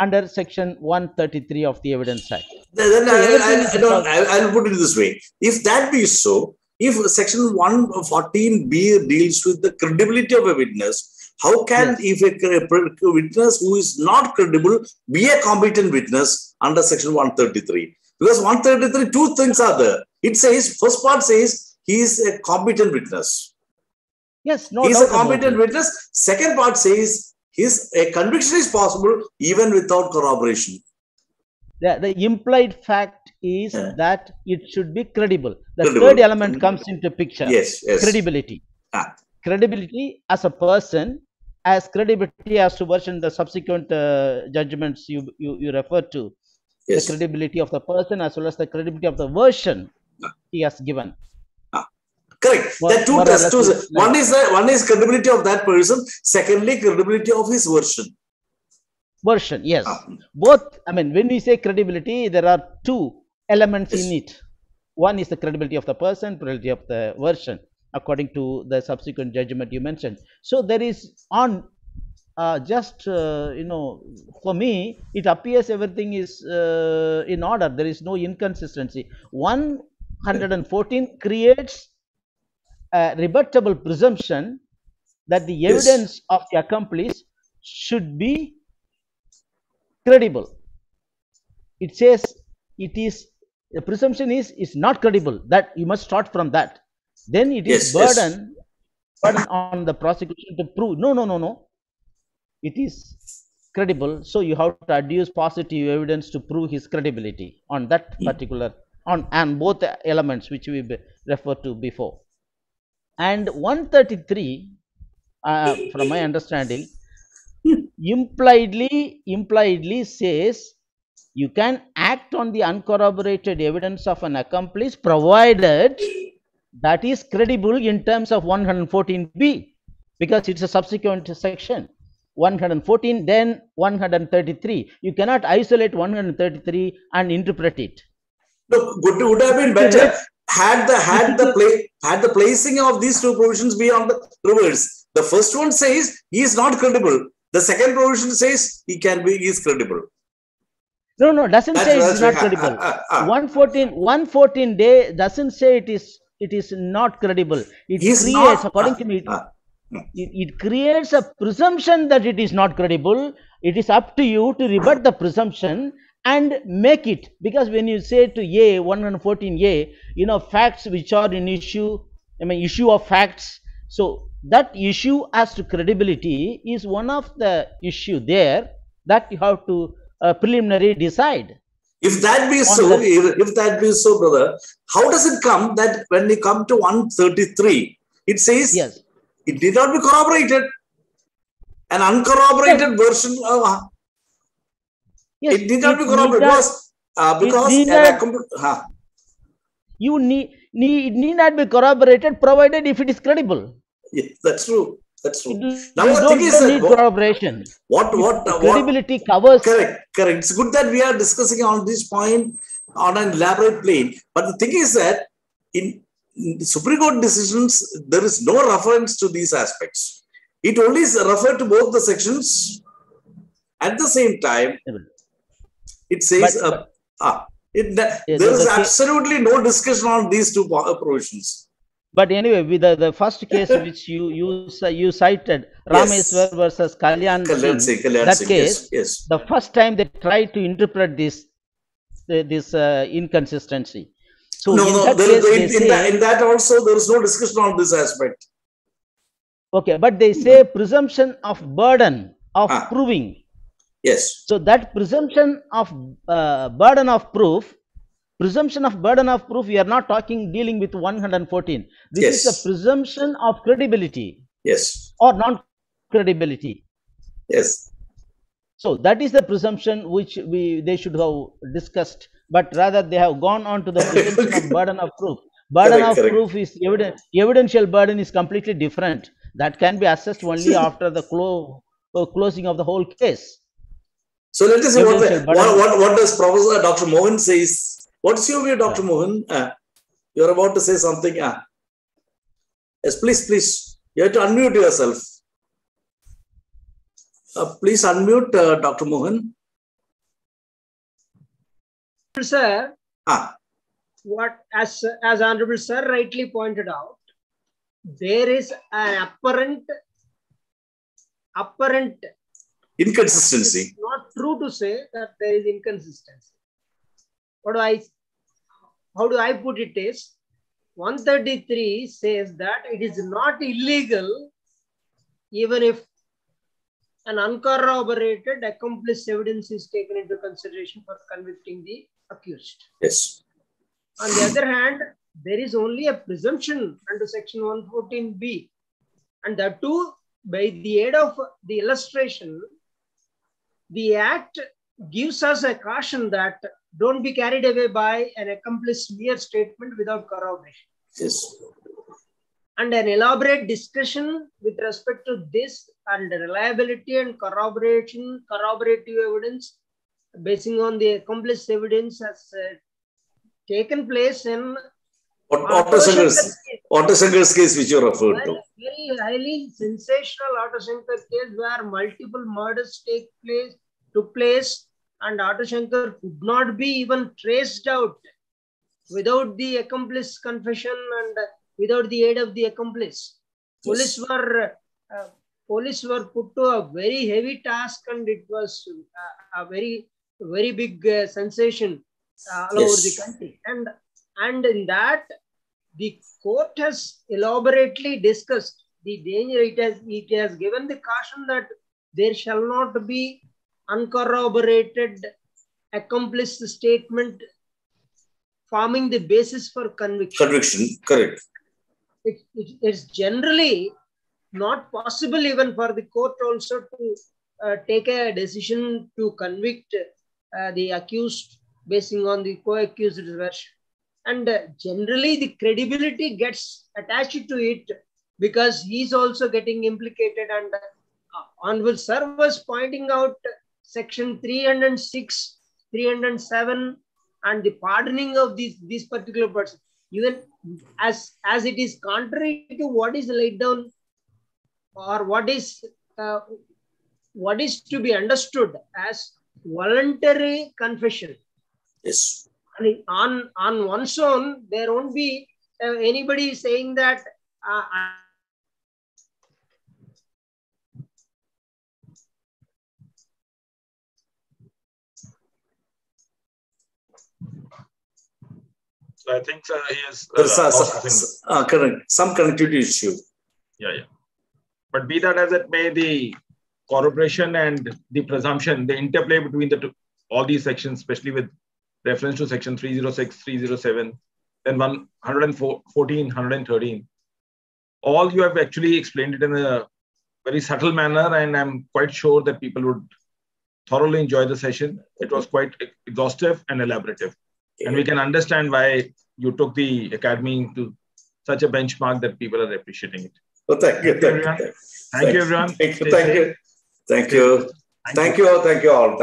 under section 133 of the evidence act Then So I, I, everything I, is don't, about- I, I'll put it this way. If that be so, if section 114b deals with the credibility of a witness, how can, if a cre- witness who is not credible be a competent witness under section 133? Because 133, two things are there. It says, first part says he is a competent witness. yes no he is a competent witness. Second part says his a conviction is possible even without corroboration. the, the implied fact is Yeah. that it should be credible the Credible. third element comes into picture Yes, yes. credibility Ah. credibility as a person as credibility as to version the subsequent uh, judgments you, you you refer to the credibility of the person as well as the credibility of the version Ah. he has given Correct. There are two tests. Two, one is the one is credibility of that person. Secondly, credibility of his version. version yes Ah. both i mean when we say credibility there are two elements in it one is the credibility of the person credibility of the version according to the subsequent judgment you mentioned so there is on uh, just uh, you know for me it appears everything is uh, in order there is no inconsistency 114 creates a rebuttable presumption that the Yes. evidence of the accomplice should be credible. It says it is the presumption is is not credible that you must start from that. Then it is Yes, yes. burden burden on the prosecution to prove. No no no no. It is credible so you have to adduce positive evidence to prove his credibility on that hmm. particular on and both elements which we referred to before and 133 uh, from my understanding impliedly impliedly says you can act on the uncorroborated evidence of an accomplice provided that is credible in terms of 114b because it's a subsequent section. 114 then 133 you cannot isolate 133 and interpret it. Look, would, would have been better had the had the play had the placing of these two provisions be on the reverse. The first one says he is not credible. The second provision says he can be he is credible. no no doesn't That's- say it's not credible Ah, ah, ah. 114 114 day doesn't say it is it is not credible it creates not- according to me it, ah, it, it creates a presumption that it is not credible it is up to you to rebut the presumption and make it. Because when you say to a 114a you know facts which are in issue i mean issue of facts. So that issue as to credibility is one of the issue there that you have to uh, preliminary decide. If that be so, the- if, if that be so, brother, how does it come that when we come to 133, it says yes. it did not be corroborated? An uncorroborated version of yes it did not be need corroborated because uh, because huh. you need, need it need not be corroborated provided if it is credible Yes, that's true. That's true. Now the thing is that need what- corroboration What what what credibility covers correct correct. It's good that we are discussing on this point on an elaborate plane. But the thing is that in, in the Supreme Court decisions, there is no reference to these aspects. It only is referred to both the sections. At the same time, it says But- uh, ah, it, that- there the- is absolutely no discussion on these two uh, provisions. but anyway with the, the first case which you you you cited rameswar versus kalyan Kalyan Singh, Kalyan that Singh, case yes, yes. the first time they tried to interpret this this uh, inconsistency so no, in no, that there, case in, in say, that, in that also there is no discussion on this aspect. okay but they say presumption of burden of Ah. proving Yes. So that presumption of uh, burden of proof presumption of burden of proof, we are not talking dealing with 114. This is Yes. the presumption of credibility Yes. or non credibility. Yes. So that is the presumption which we they should have discussed, but rather they have gone on to the presumption of burden of proof. Burden Correct, of correct. proof is evident. Evidential burden is completely different. That can be assessed only after the clo- uh, closing of the whole case. So let us see what, the, what, what, what does Professor Dr. Mohan says. What's your view, Dr. Mohan? Uh, you're about to say something. Uh, yes, please, please. You have to unmute yourself. Uh, please unmute uh, Dr. Mohan. Sir, Ah, what as as Honorable Sir rightly pointed out, there is an apparent apparent inconsistency. It's not true to say that there is inconsistency. What do I, how do I put it is, 133 says that it is not illegal even if an uncorroborated accomplice evidence is taken into consideration for convicting the accused. Yes. On the other hand, there is only a presumption under section 114b. And that too, by the aid of the illustration, the act gives us a caution that don't be carried away by an accomplice mere statement without corroboration. Yes. And an elaborate discussion with respect to this and reliability and corroboration, corroborative evidence basing on the accomplice evidence has uh, taken place in Auto case. Auto Shankar's case, which you referred to. very highly sensational Auto Shankar case where multiple murders take place, took place, and Auto Shankar could not be even traced out without the accomplice confession and without the aid of the accomplice. Police Yes. were uh, police were put to a very heavy task, and it was uh, a very very big uh, sensation uh, all over the country. And and in that, the court has elaborately discussed the danger. It has it has given the caution that there shall not be uncorroborated accomplice statement forming the basis for conviction. Conviction, correct. It, it- it's generally not possible even for the court also to uh, take a decision to convict uh, the accused basing on the co-accused version. And uh, generally the credibility gets attached to it because he's also getting implicated and uh, Honorable Sir was pointing out section 306, 307 and the pardoning of these, these particular person. Even as, as it is contrary to what is laid down or what is uh, what is to be understood as voluntary confession. Yes. I mean, on on one's own, there won't be uh, anybody saying that. Uh, I- So I think uh, he is. uh, There's a, lost uh, correct. Some connectivity issue. yeah, yeah. But be that as it may, the corroboration and the presumption, the interplay between the two, all these sections, especially with reference to section 306, 307, then 114, 113, all you have actually explained it in a very subtle manner, and I'm quite sure that people would thoroughly enjoy the session. It was quite exhaustive and elaborative. And we can understand why you took the academy to such a benchmark that people are appreciating it. Oh, thank you. Thank you. everyone. Thank you, everyone. Thank you. Thank you. Thank you. Thank you. Thank you all. Thank